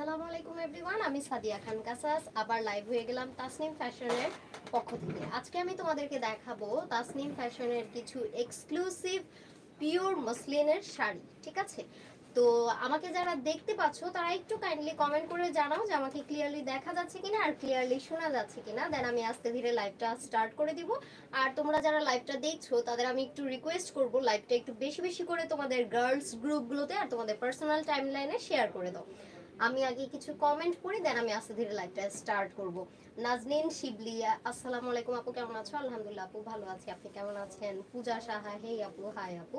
আসসালামু আলাইকুম এভরিওয়ান, আমি সাদিয়া খান কাসাস, আবার লাইভ হয়ে গেলাম তাসনিম ফ্যাশনের পক্ষ থেকে। আজকে আমি তোমাদেরকে দেখাবো তাসনিম ফ্যাশনের কিছু এক্সক্লুসিভ পিওর মসলিনের শাড়ি, ঠিক আছে? তো আমাকে যারা দেখতে পাচ্ছ, তারা একটু কাইন্ডলি কমেন্ট করে জানাও যে আমাকে ক্লিয়ারলি দেখা যাচ্ছে কিনা আর ক্লিয়ারলি শোনা যাচ্ছে কিনা। দেন আমি আস্তে ধীরে লাইভটা স্টার্ট করে দিব। আর তোমরা যারা লাইভটা দেখছ, তাদের আমি একটু রিকোয়েস্ট করব লাইভটা একটু বেশি বেশি করে তোমাদের গার্লস গ্রুপগুলোতে আর তোমাদের পার্সোনাল টাইমলাইনে শেয়ার করে দাও। আমি আগে কিছু কমেন্ট করি দেন আমি আস্তে ধীরে লাইভটা স্টার্ট করব। নাজনীন শিবলিয়া আসসালামু আলাইকুম আপু কেমন আছো? আলহামদুলিল্লাহ আপু ভালো আছি। আপনি কেমন আছেন? পূজা সাহা হেই আপু হাই আপু।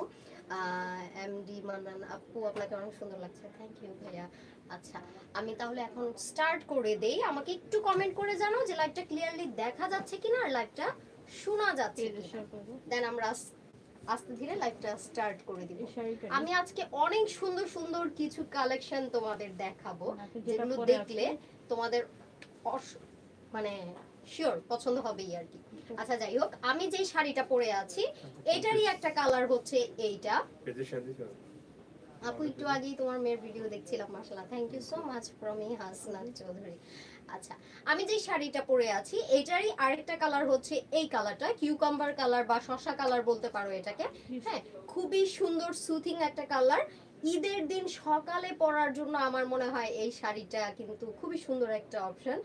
এমডি মানান আপু আপনাকে অনেক সুন্দর লাগছে। থ্যাংক ইউ ভাইয়া। আচ্ছা আমি তাহলে এখন স্টার্ট করে দেই। আমাকে একটু কমেন্ট করে জানো যে লাইভটা ক্লিয়ারলি দেখা যাচ্ছে কিনা আর লাইভটা শোনা যাচ্ছে দেন আমরা আস্তে ধীরে লাইভটা স্টার্ট করে দিব। আমি আজকে অনেক সুন্দর সুন্দর কিছু কালেকশন তোমাদের দেখাবো যেগুলো দেখলে তোমাদের মানে শিওর পছন্দ হবেই আর কি। আচ্ছা যাই হোক আমি যে শাড়িটা পরে আছি এটারই একটা কালার হচ্ছে এইটা। আপু একটু আগেই তোমার মেয়ের ভিডিও দেখছিলাম মাশাআল্লাহ। Thank you so much from ই হাসনাত চৌধুরী। আচ্ছা আমি যে শাড়িটা পরে আছি এটারই আরেকটা কালার হচ্ছে এই কালারটা কিউকাম্বার কালার বা শসা কালার বলতে পারো এটাকে। হ্যাঁ খুবই সুন্দর সুথিং একটা কালার ঈদের দিন সকালে পরার জন্য আমার মনে হয় এই শাড়িটা কিন্তু খুবই সুন্দর একটা অপশন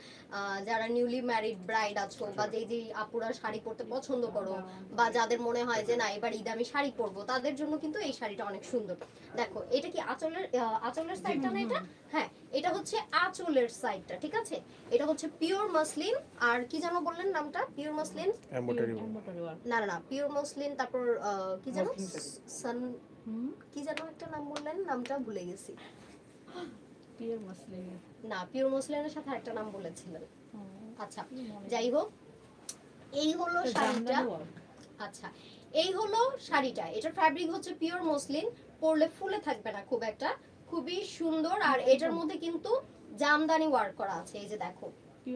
যারা নিউলি ম্যারিড ব্রাইড আছো বা যেই যে আপুরা শাড়ি পরতে পছন্দ করো বা যাদের মনে হয় যে না এবার ঈদে আমি শাড়ি পরবো তাদের জন্য কিন্তু এই শাড়িটা অনেক সুন্দর। দেখো এটা কি আঁচলের আঁচলের সাইডটা না এটা? হ্যাঁ এটা হচ্ছে আঁচলের সাইডটা ঠিক আছে? এটা হচ্ছে পিওর মাসলিন আর কি যেন বললেন নামটা? পিওর মাসলিন না না না পিওর মসলিন তারপর আহ, কি যেন? সান কি যেন একটা নাম বললেন নামটা ভুলে গেছি। না পিওর মসলিনের সাথে একটা নাম বলেছিলেন। আচ্ছা যাই হোক এই হলো শাড়িটা। আচ্ছা এই হলো শাড়িটা। এটার ফ্যাব্রিক হচ্ছে পিওর মসলিন পরলে ফুলে থাকবে না খুব একটা। খুবই সুন্দর আর এটার মধ্যে কিন্তু জামদানি ওয়ার্ক করা আছে এই যে দেখো।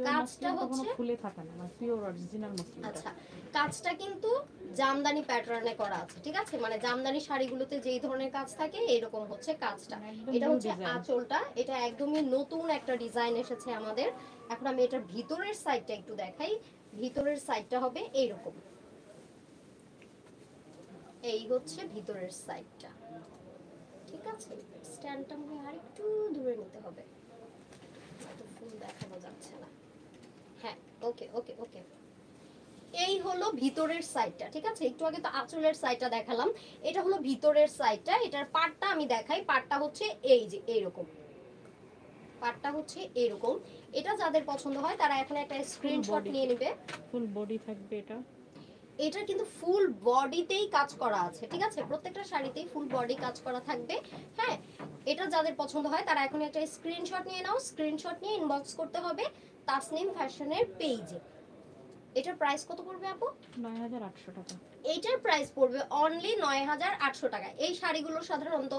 কাজটা হচ্ছে- ফুলে থাকে না পিওর অরিজিনাল মসলিনটা আচ্ছা কাজটা কিন্তু জামদানি প্যাটার্নে করা আছে ঠিক আছে? মানে জামদানি শাড়িগুলোতে যেই ধরনের কাজ থাকে এরকম হচ্ছে কাজটা। এটা হচ্ছে আঁচলটা এটা একদমই নতুন একটা ডিজাইন এসেছে আমাদের। এখন আমি এটার ভিতরের সাইডটা একটু দেখাই ভিতরের সাইডটা হবে এইরকম। এই হচ্ছে ভিতরের সাইডটা ঠিক আছে? স্ট্যান্ডটা মনে হয় আরেকটু দূরে নিতে হবে এত ফুল দেখানো যাচ্ছে না হ্যাঁ ওকে ওকে ওকে এই হলো ভিতরের সাইডটা ঠিক আছে? একটু আগে তো আঁচলের সাইডটা দেখালাম। এটা হলো ভিতরের সাইডটা এটার পাটটা আমি দেখাই। পাটটা হচ্ছে এই যে এইরকম। পাটটা হচ্ছে এরকম এটা যাদের পছন্দ হয় তারা এখন একটা স্ক্রিনশট নিয়ে নেবে। ফুল বডি থাকবে এটা। এটার কিন্তু ফুল বডিতেই কাজ করা আছে ঠিক আছে? প্রত্যেকটা শাড়িতেই ফুল বডি কাজ করা থাকবে। হ্যাঁ এটা যাদের পছন্দ হয় তারা এখন একটা স্ক্রিনশট নিয়ে নাও। স্ক্রিনশট নিয়ে ইনবক্স করতে হবে। তাসনিম ফ্যাশনের পেজে এটার প্রাইস কত পড়বে আপু? নয় হাজার আটশো টাকা। এইটার প্রাইস পড়বে অনলি নয় হাজার আটশো টাকা। এই শাড়িগুলো সাধারণত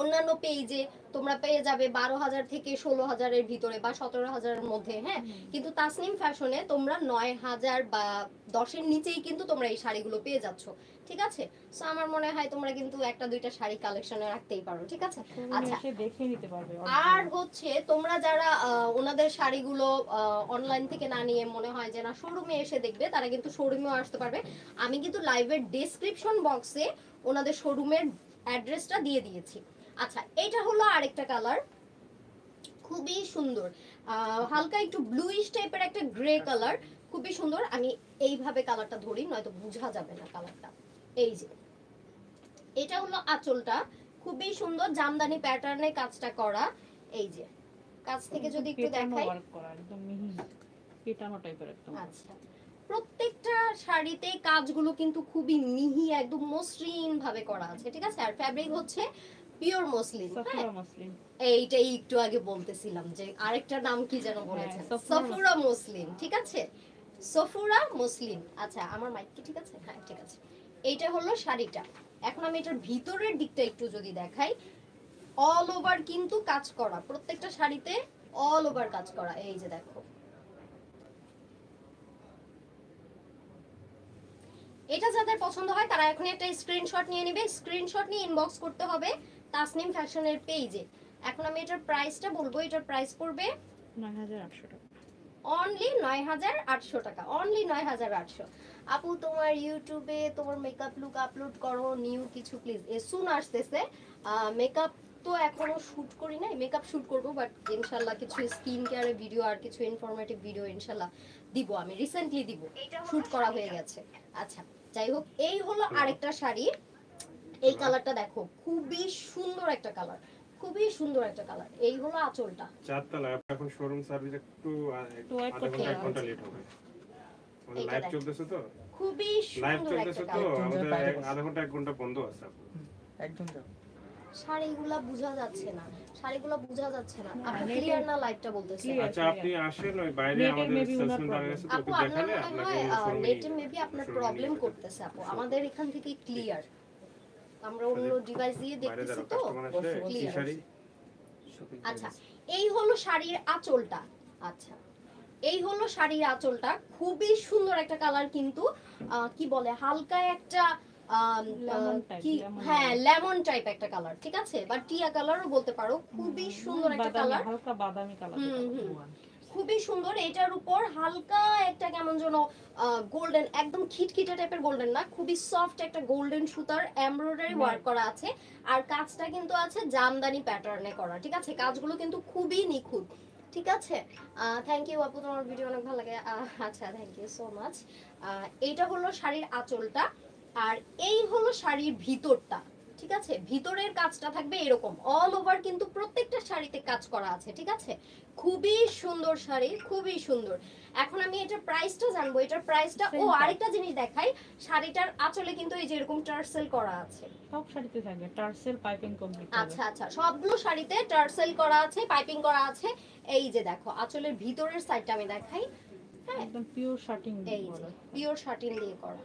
অন্যান্য পেজে তোমরা পেয়ে যাবে বারো হাজার থেকে ষোলো হাজারের ভিতরে বা সতেরো হাজারের মধ্যে হ্যাঁ? কিন্তু তাসনিম ফ্যাশনে তোমরা নয় হাজার বা দশের নিচেই কিন্তু তোমরা এই শাড়িগুলো পেয়ে যাচ্ছ। ঠিক আছে? সো আমার মনে হয় তোমরা কিন্তু একটা দুইটা শাড়ি কালেকশনে রাখতেই পারো ঠিক আছে? আচ্ছা। দেখে নিতে পারবে আর হচ্ছে তোমরা যারা ওনাদের শাড়িগুলো অনলাইন থেকে না নিয়ে মনে হয় যে না শোরুমে এসে দেখবে তারা কিন্তু শোরুমেও আসতে পারবে। আমি কিন্তু লাইভের ডেসক্রিপশন বক্সে ওনাদের শোরুমের অ্যাড্রেসটা দিয়ে দিয়েছি। আচ্ছা এটা হলো আরেকটা কালার খুবই সুন্দর। আহ, হালকা একটু ব্লুইশ টাইপের একটা গ্রে কালার খুবই সুন্দর। আমি এইভাবে কালারটা ধরি নয়তো বোঝা যাবে না কালারটা এই যে এটা হলো আঁচলটা। খুবই সুন্দর জামদানি প্যাটার্নে কাজটা করা। এই যে কাছ থেকে যদি একটু দেখাই। একদম মিহি পেটানো টাইপের একদম। আচ্ছা প্রত্যেকটা শাড়িতে কাজগুলো কিন্তু খুবই মিহি একদম মসৃণ ভাবে করা আছে ঠিক আছে? আর ফ্যাব্রিক হচ্ছে পিওর মসলিন সাফিরা মসলিন এইটাই একটু আগে বলতেছিলাম যে আরেকটা নাম কি যেন বলেছেন? হ্যাঁ, সফুরা সফুরা মসলিন ঠিক আছে? সফুরা মসলিন আচ্ছা আমার মাইক কি ঠিক আছে? হ্যাঁ ঠিক আছে। এইটা হলো শাড়িটা। এখন আমি এটার ভিতরের দিকটা একটু যদি দেখাই অল ওভার কিন্তু কাজ করা প্রত্যেকটা শাড়িতে অল ওভার কাজ করা এই যে দেখো। এটা যাদের পছন্দ হয় তারা এখন একটা স্ক্রিনশট নিয়ে নেবে। স্ক্রিনশট নিয়ে ইনবক্স করতে হবে তাসনিম ফ্যাশনের পেজে এখন আমি এটার প্রাইসটা বলব এটার প্রাইস পড়বে নয় হাজার আটশো টাকা। অনলি নয় হাজার আটশো টাকা অনলি নয় হাজার আটশো। আপু তোমার ইউটিউবে তোমার মেকআপ লুক আপলোড করো নিউ কিছু প্লিজ এ সুন আসতেছে। মেকআপ তো এখনও শুট করি নাই। মেকআপ শুট করব বাট ইনশাল্লাহ কিছু স্কিন কেয়ারের ভিডিও আর কিছু ইনফরমেটিভ ভিডিও ইনশাল্লাহ দিব আমি। রিসেন্টলি দিব। শুট করা হয়ে গেছে। আচ্ছা যাই হোক এই হলো আরেকটা শাড়ি। এই কালারটা দেখো খুবই সুন্দর একটা কালার খুবই সুন্দর একটা কালার এই হলো আঁচলটা। চারতলা এখন শোরুম সার্ভিস একটু একটু আধা ঘণ্টা লেট হবে। লাইভ চলতেছে তো? খুবই লাইভ চলতেছে তো? আমাদের। আধা ঘণ্টা এক ঘণ্টা বন্ধ আছে আপু। একদম শাড়িগুলা বোঝা যাচ্ছে না। শাড়িগুলা বোঝা যাচ্ছে না। আপনি ক্লিয়ার না লাইটটা বলতেছেন আচ্ছা আপনি আসেন ওই বাইরে আমাদের সেলসম্যান দাঁড়িয়ে আছে তো আপনার দেখালে আপনাকে নেটে মেবি আপনার প্রবলেম করতেছে আপু। আমাদের এখান থেকে ক্লিয়ার আমরা অন্য ডিভাইস দিয়ে দেখতেছি তো? কাস্টমার আসলে বসে কি clear শাড়ি আচ্ছা এই হলো শাড়ির আঁচলটা। আচ্ছা। এই হলো শাড়ির আঁচলটা। খুবই সুন্দর একটা কালার কিন্তু কি বলে হালকা একটা হ্যাঁ লেমন টাইপ একটা কালার ঠিক আছে? বা টিয়া কালারও বলতে পারো খুবই সুন্দর একটা কালার হালকা বাদামি কালার খুবই সুন্দর এটার উপর হালকা একটা কেমন যেন গোল্ডেন একদম খিটখিটে টাইপের গোল্ডেন না খুবই সফট একটা গোল্ডেন সুতার এমব্রয়ডারি ওয়ার্ক করা আছে। আর কাজটা কিন্তু আছে জামদানি প্যাটার্নে করা ঠিক আছে? কাজগুলো কিন্তু খুবই নিখুঁত। ঠিক আছে? থ্যাংক ইউ আপু, তোমার ভিডিও অনেক ভালো লাগে। আচ্ছা থ্যাংক ইউ সো মাচ এইটা হলো শাড়ির আঁচলটা, আর এই হলো শাড়ির ভিতরটা। ঠিক আছে? ভিতরের কাজটা থাকবে এরকম। অল ওভার কিন্তু প্রত্যেকটা শাড়িতে কাজ করা আছে ঠিক আছে? খুবই সুন্দর শাড়ি খুবই সুন্দর। এখন আমি এটার প্রাইসটা জানব। এটার প্রাইসটা ও আরেকটা জিনিস দেখাই। শাড়িটার আঁচলে কিন্তু এই যে এরকম টার্সেল করা আছে। সব শাড়িতে থাকবে। টার্সেল পাইপিং কমপ্লিট আচ্ছা আচ্ছা। সবগুলো শাড়িতে টার্সেল করা আছে পাইপিং করা আছে। এই যে দেখো আঁচলের ভিতরের সাইডটা আমি দেখাই। হ্যাঁ? একদম পিওর শার্টিং এই যে পিওর শার্টিন দিয়ে করা।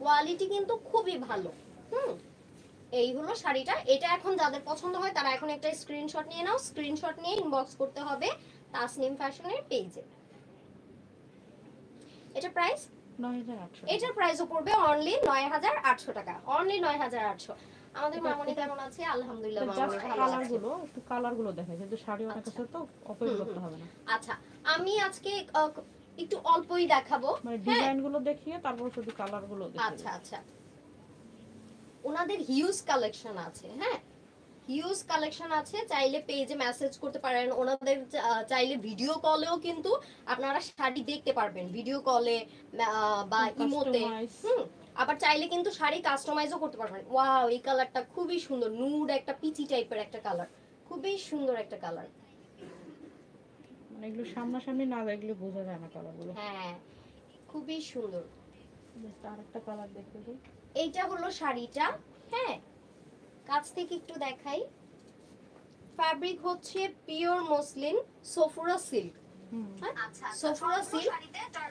কোয়ালিটি কিন্তু খুবই ভালো। হুম। এই হলো শাড়িটা এটা এখন যাদের পছন্দ হয় তারা এখন একটা স্ক্রিনশট নিয়ে নাও। স্ক্রিনশট নিয়ে ইনবক্স করতে হবে তাসনিম ফ্যাশনের পেজে এটা প্রাইস এটার প্রাইসও পড়বে অনলি নয় হাজার আটশো টাকা। অনলি নয় হাজার আটশো। আমাদের মামনি কেমন আছে? আলহামদুলিল্লাহ কালারগুলো একটু কালারগুলো দেখা। যেহেতু শাড়ি অনেক আচ্ছা। আছে তো অপেক্ষা করতে হবে না। আচ্ছা আমি আজকে একটু অল্পই দেখাবো। মানে হ্যাঁ। ডিজাইনগুলো দেখিয়ে তারপর শুধু কালারগুলো আচ্ছা আচ্ছা। ওনাদের হিউজ কালেকশন আছে হ্যাঁ? হিউজ কালেকশন আছে চাইলে পেজে মেসেজ করতে পারেন। ওনাদের চাইলে ভিডিও কলেও কিন্তু আপনারা শাড়ি দেখতে পারবেন। ভিডিও কলে বা ইমোতে। হুম আবার চাইলে কিন্তু শাড়ি কাস্টমাইজও করতে পারবেন। ওয়াও এই কালারটা খুবই সুন্দর। নুড একটা পিচি টাইপের একটা কালার খুবই সুন্দর একটা কালার মানে এগুলো সামনাসামনি না দেখলে বোঝা যায় না কালারগুলো। হ্যাঁ খুবই সুন্দর। আরেকটা কালার দেখতে দিই। এইটা হলো শাড়িটা হ্যাঁ? কাছ থেকে একটু দেখাই। ফ্যাব্রিক হচ্ছে পিওর মসলিন সোফুরা সিল্ক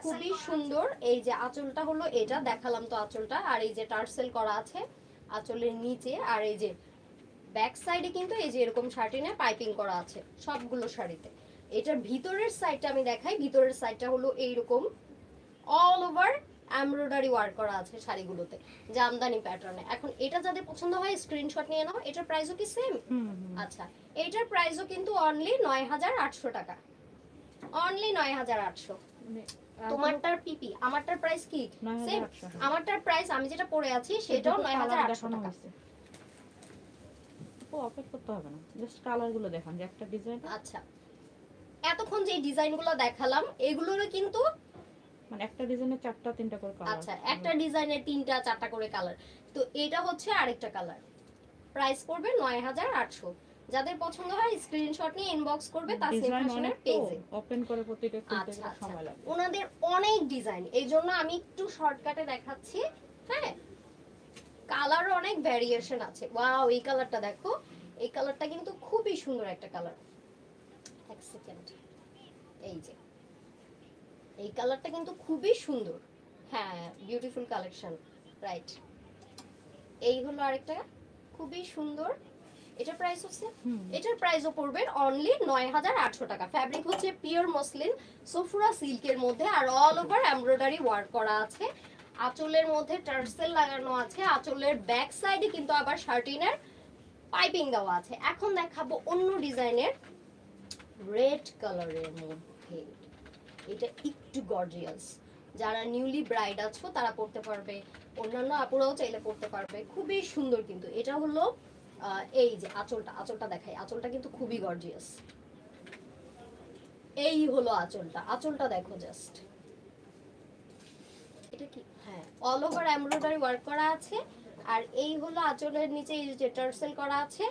খুবই সুন্দর। এই যে আঁচলটা হলো এটা দেখালাম তো আঁচলটা। আর এই যে টার্সেল করা আছে আঁচলের নিচে। আর এই যে ব্যাক সাইডে কিন্তু এই যে এরকম শার্টিনে পাইপিং করা আছে সবগুলো শাড়িতে। এটার ভিতরের সাইডটা আমি দেখাই। ভিতরের সাইডটা হলো এইরকম। অল ওভার এমব্রয়ডারি ওয়ার্ক করা আছে শাড়িগুলোতে জামদানি প্যাটার্নে এখন এটা যাদের পছন্দ হয় স্ক্রিনশট নিয়ে নাও এটার প্রাইসও কি সেম আচ্ছা এটার প্রাইসও কিন্তু অনলি নয় হাজার আটশো টাকা। অনলি নয় হাজার আটশো। মানে তোমারটার পিপি আমারটার প্রাইস কি? সেম আমারটার প্রাইস আমি যেটা পরে আছি সেটাও নয় হাজার আটশো টাকা। অপেক্ষা করতে হবে না। জাস্ট দেখান যে একটা ডিজাইন আচ্ছা। এতক্ষণ যে ডিজাইনগুলো দেখালাম এগুলোর কিন্তু মানে একটা ডিজাইনে চারটা তিনটা করে কালার আচ্ছা একটা ডিজাইনের তিনটা চারটা করে কালার তো এটা হচ্ছে আরেকটা কালার প্রাইস পড়বে নয় হাজার আটশো। যাদের পছন্দ হয় স্ক্রিনশট নিয়ে ইনবক্স করবে ডিজাইন ফ্যাশনের অনেক পেজে ওপেন করে খুলতে আচ্ছা আচ্ছা। সময় লাগবে ওনাদের অনেক ডিজাইন এই জন্য আমি একটু শর্টকাটে দেখাচ্ছি। হ্যাঁ? কালার অনেক ভ্যারিয়েশন আছে। ওয়াও এই কালারটা দেখো। এই কালারটা কিন্তু খুবই সুন্দর একটা কালার এক সেকেন্ড এই যে। এই কালারটা কিন্তু খুবই সুন্দর। হ্যাঁ বিউটিফুল কালেকশন রাইট এই হলো আরেকটা খুবই সুন্দর। এটার প্রাইস হচ্ছে? এটার প্রাইসও পড়বে অনলি নয় হাজার আটশো টাকা। ফ্যাব্রিক হচ্ছে পিওর মসলিন সোফুরা সিল্কের মধ্যে আর অল ওভার এমব্রয়ডারি ওয়ার্ক করা আছে। আঁচলের মধ্যে টার্সেল লাগানো আছে আঁচলের ব্যাক সাইডে কিন্তু আবার শার্টিনের পাইপিং দেওয়া আছে। এখন দেখাবো অন্য ডিজাইনের রেড কালারের মধ্যে। এটা একটু গর্জিয়াস যারা নিউলি ব্রাইড আছো তারা পড়তে পারবে। অন্যান্য আপুরাও চাইলে পড়তে পারবে। খুবই সুন্দর কিন্তু। এটা হলো এই যে আঁচলটা আঁচলটা দেখাই। আঁচলটা কিন্তু খুবই গর্জিয়াস এই হলো আঁচলটা। আঁচলটা দেখো জাস্ট এটা কি? হ্যাঁ। অল ওভার এমব্রয়ডারি ওয়ার্ক করা আছে। আর এই হলো আঁচলের নিচে এই যে টার্সেল করা আছে।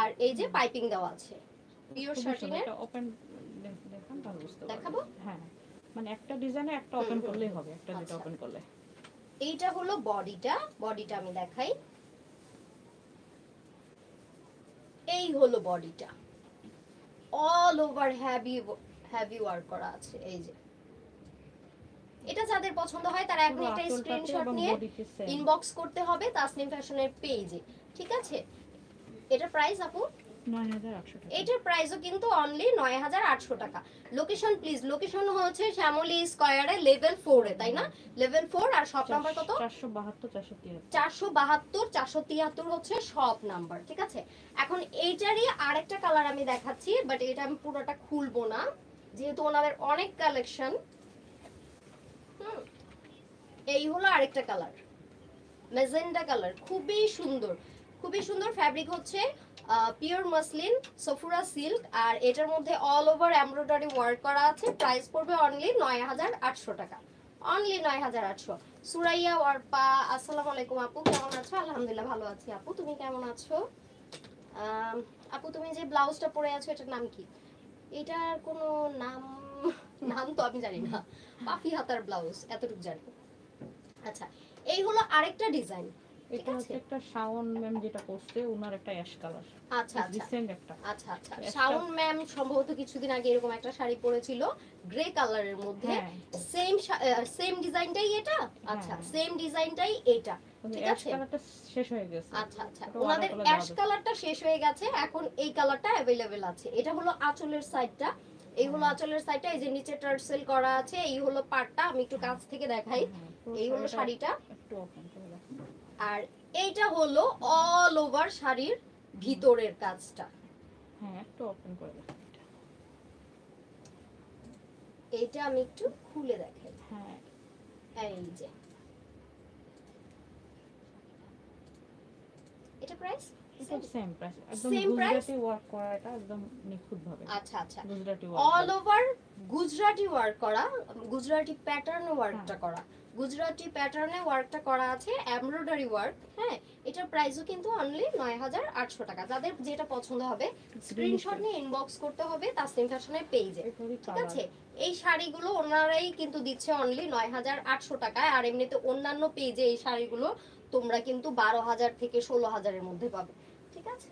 আর এই যে পাইপিং দেওয়া আছে। পিওর শার্টিনের। ওপেন দেখান তাহলে বুঝতে দেখাবো? হ্যাঁ। মানে একটা ডিজাইনে একটা ওপেন করলেই হবে একটা আচ্ছা। ওপেন করলে। এইটা হলো বডিটা বডিটা আমি দেখাই। এই হলো বডিটা। All over heavy heavy work করা আছে এই যে। এটা যাদের পছন্দ হয় তারা এখন একটা স্ক্রিনশট নিয়ে ইনবক্স করতে হবে তাসনিম ফ্যাশনের পেজে ঠিক আছে? এটা প্রাইস আপু? 9800 টাকা। এটার প্রাইসও কিন্তু অনলি নয় হাজার আটশো টাকা। লোকেশন প্লিজ লোকেশন হচ্ছে শ্যামলী স্কয়ারে লেভেল ফোরে তাই না? লেভেল ফোর আর শপ নাম্বার কত? চারশো বাহাত্তর চারশো তিয়াত্তর। হচ্ছে সব নাম্বার ঠিক আছে? এখন এইটারই আরেকটা কালার আমি দেখাচ্ছি বাট এটা আমি পুরোটা খুলবো না যেহেতু ওনাদের অনেক কালেকশন এই হলো আরেকটা কালার মেজেন্ডা কালার খুবই সুন্দর খুবই সুন্দর ফ্যাব্রিক হচ্ছে পিওর মাসলিন সফুরা সিল্ক আর এটার মধ্যে অল ওভার এমব্রয়ডারি ওয়ার্ক করা আছে। প্রাইস পড়বে অনলি নয় হাজার আটশো টাকা। অনলি নয় হাজার আটশো। সুরাইয়া ওয়ারপা আসসালামু আলাইকুম আপু, কেমন আছো? আলহামদুলিল্লাহ ভালো আছি আপু, তুমি কেমন আছো? আপু, তুমি যে ব্লাউজটা পরে আছো, এটার নাম কি? এটার কোনো নাম নাম তো আমি জানি না। পাফি হাতার ব্লাউজ এতটুকু জানি। আচ্ছা এই হলো আরেকটা ডিজাইন এটা হচ্ছে একটা শাওন ম্যাম যেটা করছে ওনার একটা অ্যাশ কালার। আচ্ছা আচ্ছা। রিসেন্ট একটা। আচ্ছা আচ্ছা। শাওন ম্যাম সম্ভবত কিছুদিন আগে এরকম একটা শাড়ি পরেছিল গ্রে কালারের মধ্যে। হ্যাঁ। সেম সেম ডিজাইনটাই এটা? আচ্ছা হ্যাঁ। সেম ডিজাইনটাই এটা। ঠিক অ্যাশ আছে। কালারটা শেষ হয়ে গেছে। আচ্ছা আচ্ছা। ওনাদের অ্যাশ কালারটা শেষ হয়ে গেছে এখন এই কালারটা অ্যাভেলেবেল আছে। এটা হলো আঁচলের সাইডটা এই হলো হ্যাঁ। আঁচলের সাইডটা এই যে নিচে টার্সেল করা আছে এই হলো পাটটা আমি একটু কাছ থেকে দেখাই। এই হলো শাড়িটা একটু আর এইটা হলো অল ওভার শাড়ির ভিতরের কাজটা। হ্যাঁ একটু ওপেন করে। এইটা আমি একটু খুলে দেখাই। হ্যাঁ। এই যে। এটা প্রাইস এটা সেম প্রাইস একদম গুজরাটি ওয়ার্ক করা এটা একদম নিখুঁত ভাবে আচ্ছা আচ্ছা। Gujarati all over Gujarati work করা গুজরাটি প্যাটার্নে ওয়ার্কটা। করা। গুজরাটি প্যাটার্নে ওয়ার্কটা করা আছে এমব্রয়ডারি ওয়ার্ক হ্যাঁ? এটার প্রাইসও কিন্তু অনলি নয় হাজার আটশো টাকা। যাদের যেটা পছন্দ হবে স্ক্রিনশট নিয়ে ইনবক্স করতে হবে তাসনিম ফ্যাশনের পেজে ঠিক আছে? এই শাড়িগুলো ওনারাই কিন্তু দিচ্ছে অনলি নয় হাজার আটশো টাকায়। আর এমনিতে অন্যান্য পেজে এই শাড়িগুলো তোমরা কিন্তু বারো হাজার থেকে ষোলো হাজারের মধ্যে পাবে। ঠিক আছে?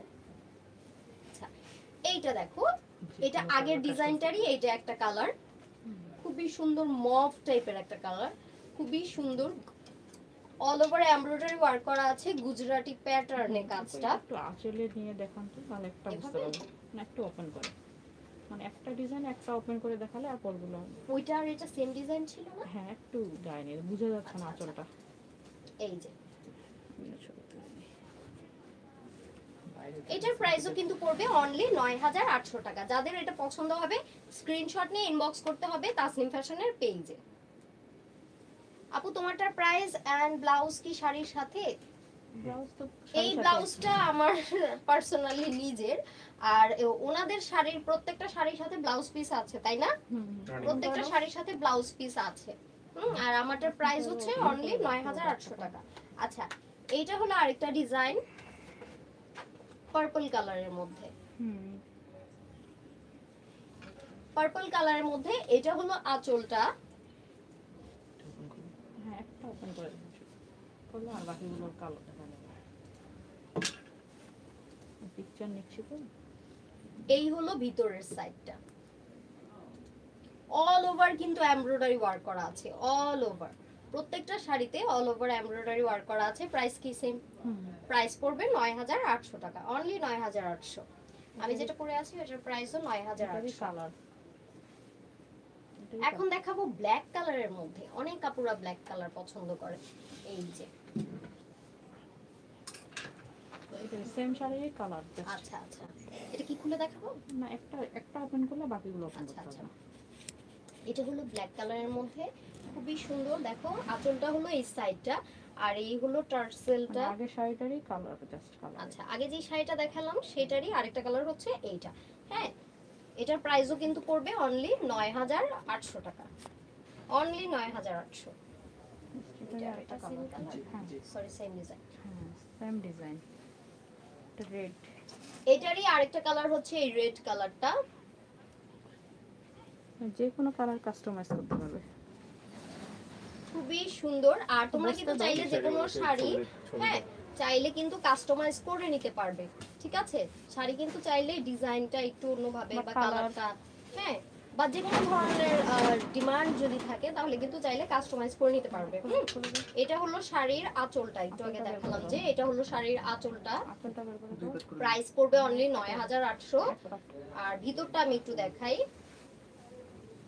আচ্ছা এইটা দেখো। এটা আগের ডিজাইনটারই এইটা একটা কালার খুবই সুন্দর মভ টাইপের একটা কালার খুবই সুন্দর। অল ওভার এমব্রয়ডারি ওয়ার্ক করা আছে গুজরাটি প্যাটার্নে কাজটা। একটু আঁচলে নিয়ে দেখান তো তাহলে একটা বুঝতে? পারব। না একটু ওপেন করে। মানে একটা ডিজাইন একটা ওপেন করে দেখালে আর পরগুলো ওইটা আর এটা সেম ডিজাইন ছিল না? হ্যাঁ একটু গায়ে নিয়ে বুঝা যাচ্ছে না আচ্ছা, আঁচলটা। এই যে। এটার প্রাইসও কিন্তু পড়বে অনলি নয় হাজার আটশো টাকা। যাদের এটা পছন্দ হবে স্ক্রিনশট নিয়ে ইনবক্স করতে হবে তাসনিম ফ্যাশনের পেজে আপু তোমারটার প্রাইস এন্ড ব্লাউজ কি শাড়ির সাথে? এই ব্লাউজটা আমার পার্সোনালি নিজের। আর ওনাদের শাড়ির প্রত্যেকটা শাড়ির সাথে ব্লাউজ পিস আছে তাই না? প্রত্যেকটা শাড়ির সাথে ব্লাউজ পিস আছে। আর আমারটার প্রাইস হচ্ছে অনলি নয় হাজার আটশো টাকা। আচ্ছা এইটা হলো আরেকটা ডিজাইন পার্পল কালারের মধ্যে। হুম। পার্পল কালারের মধ্যে এটা হলো আঁচলটা। ওপেন করে। করলে আর বাকিগুলোর কালো দেখা যাবে পিকচার নিচ্ছি তো এই হলো ভিতরের সাইডটা অল ওভার কিন্তু এমব্রয়ডারি ওয়ার্ক করা আছে অল ওভার প্রত্যেকটা শাড়িতে অল ওভার এমব্রয়ডারি ওয়ার্ক করা আছে প্রাইস কি সেম প্রাইস পড়বে নয় হাজার আটশো টাকা অনলি নয় হাজার আটশো। আমি যেটা পরে আছি এটার প্রাইসও নয় হাজার আটশো। কালার এখন দেখাবো ব্ল্যাক কালারের মধ্যে। অনেক কাপুরা ব্ল্যাক কালার পছন্দ করে। এই যে। সেম শাড়িরই কালার আচ্ছা আচ্ছা। এটা কি খুলে দেখাবো? না একটা একটা ওপেন করলে বাকিগুলো ওপেন আচ্ছা, করতে আচ্ছা। হবে এটা হলো ব্ল্যাক কালারের মধ্যে। খুবই সুন্দর। দেখো আঁচলটা হলো এই সাইডটা আর এই হলো টার্সেলটা। মানে আগের শাড়িটারই কালার জাস্ট কালার আচ্ছা আগে যে শাড়িটা দেখালাম সেটারই আরেকটা কালার হচ্ছে এইটা। হ্যাঁ? এটার প্রাইসও কিন্তু পড়বে অনলি নয় হাজার আটশো টাকা। অনলি নয় হাজার আটশো। এটারই আরেকটা colour sorry same design same design red এটারই আরেকটা কালার হচ্ছে এই রেড কালারটা যে কোনো কালার কাস্টমাইজ করতে পারবে। খুবই সুন্দর। আর তোমরা কিন্তু চাইলে যে কোনো শাড়ি হ্যাঁ চাইলে কিন্তু কাস্টমাইজ করে নিতে পারবে। ঠিক আছে? শাড়ি কিন্তু চাইলে ডিজাইনটা একটু অন্যভাবে বা কালারটা হ্যাঁ? বা যে কোনো ধরনের ডিমান্ড যদি থাকে তাহলে কিন্তু চাইলে কাস্টমাইজ করে নিতে পারবে এটা হলো শাড়ির আঁচলটা একটু আগে দেখালাম যে এটা হলো শাড়ির আঁচলটা। প্রাইস পড়বে অনলি নয় হাজার আটশো। আর ভিতরটা আমি একটু দেখাই।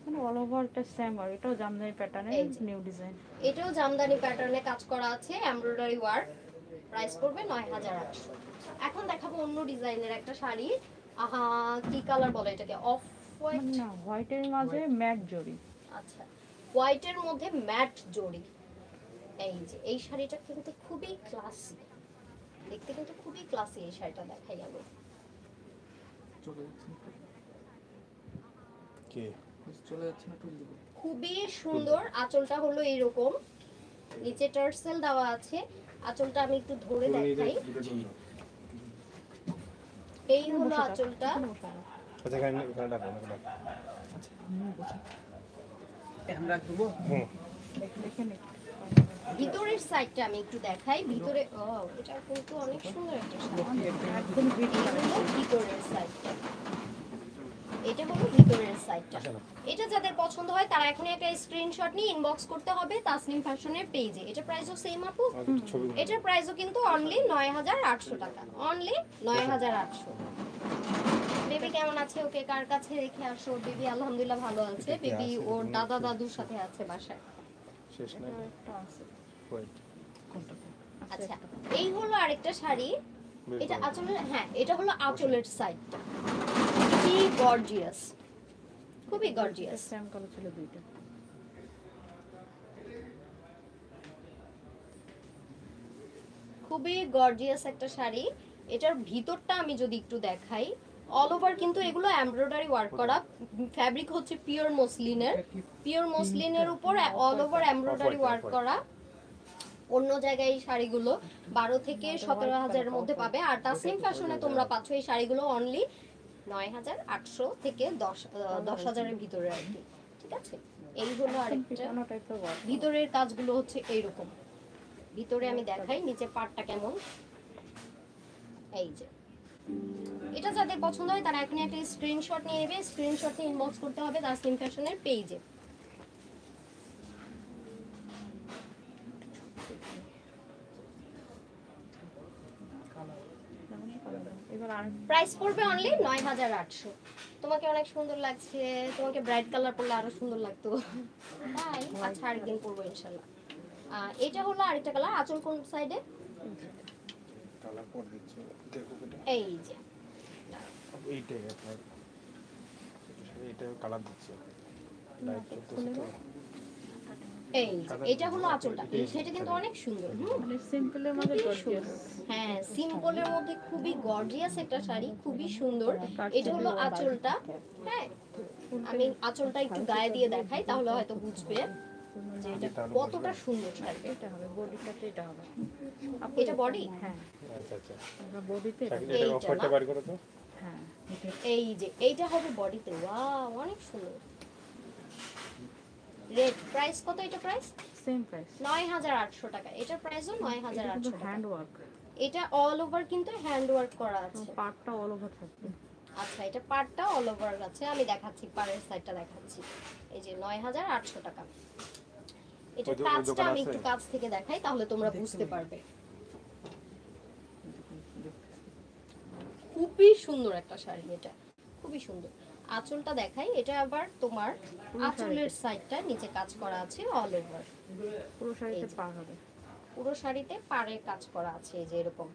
মানে অল ওভার এটা সেম এটাও জামদানি প্যাটার্নের নিউ ডিজাইন এটাও জামদানি প্যাটার্নে কাজ করা আছে এমব্রয়ডারি ওয়ার্ক প্রাইস পড়বে নয় হাজার আটশো। এখন দেখাবো অন্য ডিজাইনের একটা শাড়ি। আহা কি কালার বলে এটাকে? অফ হোয়াইট না হোয়াইটের মাঝে ম্যাট জড়ি। আচ্ছা হোয়াইটের মধ্যে ম্যাট জড়ি। এই যে এই শাড়িটা কিন্তু খুবই ক্লাসি দেখতে কিন্তু খুবই ক্লাসি এই শাড়িটা দেখাই আমি। কে? চলে যাচ্ছে না খুবই সুন্দর আঁচলটা হলো এরকম নিচে টার্সেল দেওয়া আছে। আঁচলটা আমি একটু ধরে দেখাই। এই হলো আঁচলটা। আচ্ছা এখানে এখানে রাখো এখানে। এখন রাখ। দেবো হুম। ভিতরের সাইডটা আমি একটু দেখাই। ভিতরে ও এটা কিন্তু অনেক সুন্দর একটা শাড়ি একদম ভিতরের সাইডটা। এটা হলো ভিতরের সাইডটা এটা যাদের পছন্দ হয় তারা এখনই একটা স্ক্রিনশট নিয়ে ইনবক্স করতে হবে তাসনিম ফ্যাশনের পেজে এটা প্রাইসও সেম আপু। এটার প্রাইসও কিন্তু অনলি নয় হাজার আটশো টাকা। অনলি নয় হাজার আটশো। বেবি কেমন আছে? ওকে কার কাছে রেখে আসো? বেবি আলহামদুলিল্লাহ ভালো আছে। বেবি ওর দাদা দাদুর সাথে আছে বাসায়। শেষ নাই? একটা আছে। ওয়েট আচ্ছা এই হলো আরেকটা শাড়ি। এটা। আঁচলের হ্যাঁ এটা হলো আঁচলের সাইডটা কি গর্জিয়াস খুবই গর্জিয়াস সেম কালার ছিল দুইটা। খুবই গর্জিয়াস একটা শাড়ি। এটার ভিতরটা আমি যদি একটু দেখাই অল ওভার কিন্তু এগুলো এমব্রয়ডারি ওয়ার্ক করা। ফ্যাব্রিক হচ্ছে পিওর মসলিনের পিওর মসলিনের উপর অল ওভার এমব্রয়ডারি ওয়ার্ক করা। অন্য জায়গায় এই শাড়িগুলো বারো থেকে সতেরো হাজারের মধ্যে পাবে। আর তাসনিম ফ্যাশনে তোমরা পাচ্ছ এই শাড়িগুলো অনলি নয় হাজার আটশো থেকে দশ দশ হাজারের ভিতরে আর কি ঠিক আছে? এই হলো আরেকটা। ভিতরের কাজগুলো হচ্ছে এইরকম। ভিতরে আমি দেখাই নিচে পাটটা কেমন। এই যে। এটা যাদের পছন্দ হয় তারা এখনই একটা স্ক্রিনশট নিয়ে নেবে। স্ক্রিনশট নিয়ে ইনবক্স করতে হবে তাসনিম ফ্যাশনের পেজে এবার আর প্রাইস পড়বে অনলি নয় হাজার আটশো। তোমাকে অনেক সুন্দর লাগছে তোমাকে ব্রাইট কালার পরলে আরও সুন্দর লাগতো। তাই আচ্ছা। আরেকদিন পরবো ইনশাল্লাহ। আহ, এটা হলো আরেকটা কালার আঁচল কোন সাইডে এই যে। এইটাই আপনার। এইটা কালার দিচ্ছে। এই এটা হলো আঁচলটা। সেটা কিন্তু অনেক সুন্দর মানে সিম্পলের মধ্যে খুবই গর্জিয়াস সুন্দর। হ্যাঁ সিম্পলের মধ্যে খুবই গর্জিয়াস একটা শাড়ি খুবই সুন্দর। এটা হলো আঁচলটা হ্যাঁ? আমি আঁচলটা একটু গায়ে দিয়ে দেখাই তাহলে হয়তো বুঝবে যে এটা কতটা সুন্দর শাড়ি। এটা হবে বডিটাতে এটা হবে। এটা body? হ্যাঁ। আচ্ছা আচ্ছা। বডিতে এইটা এটা অফারটা বার করো তো? হ্যাঁ এই যে এইটা হবে বডিতে ওয়াও অনেক সুন্দর। রেড প্রাইস কত এটা প্রাইস সেম প্রাইস নয় হাজার আটশো টাকা। এটার প্রাইসও নয় হাজার এটা কিন্তু আটশো হ্যান্ড ওয়ার্ক এটা অল ওভার কিন্তু হ্যান্ড ওয়ার্ক করা আছে। পার্টটা অল ওভার থাকবে। আচ্ছা এটা পাড়টা অল ওভার আছে। আমি দেখাচ্ছি পাড়ের সাইডটা দেখাচ্ছি। এই যে নয় হাজার আটশো টাকা। এটা কাজটা আমি একটু কাছ থেকে দেখাই তাহলে তোমরা বুঝতে পারবে। খুবই সুন্দর একটা শাড়ি এটা। খুবই সুন্দর। আঁচলটা দেখাই এটা আবার তোমার আঁচলের সাইডটা নিচে কাজ করা আছে অল ওভার পুরো শাড়িতে পার হবে পুরো শাড়িতে পাড়ের কাজ করা আছে এই যে এরকম।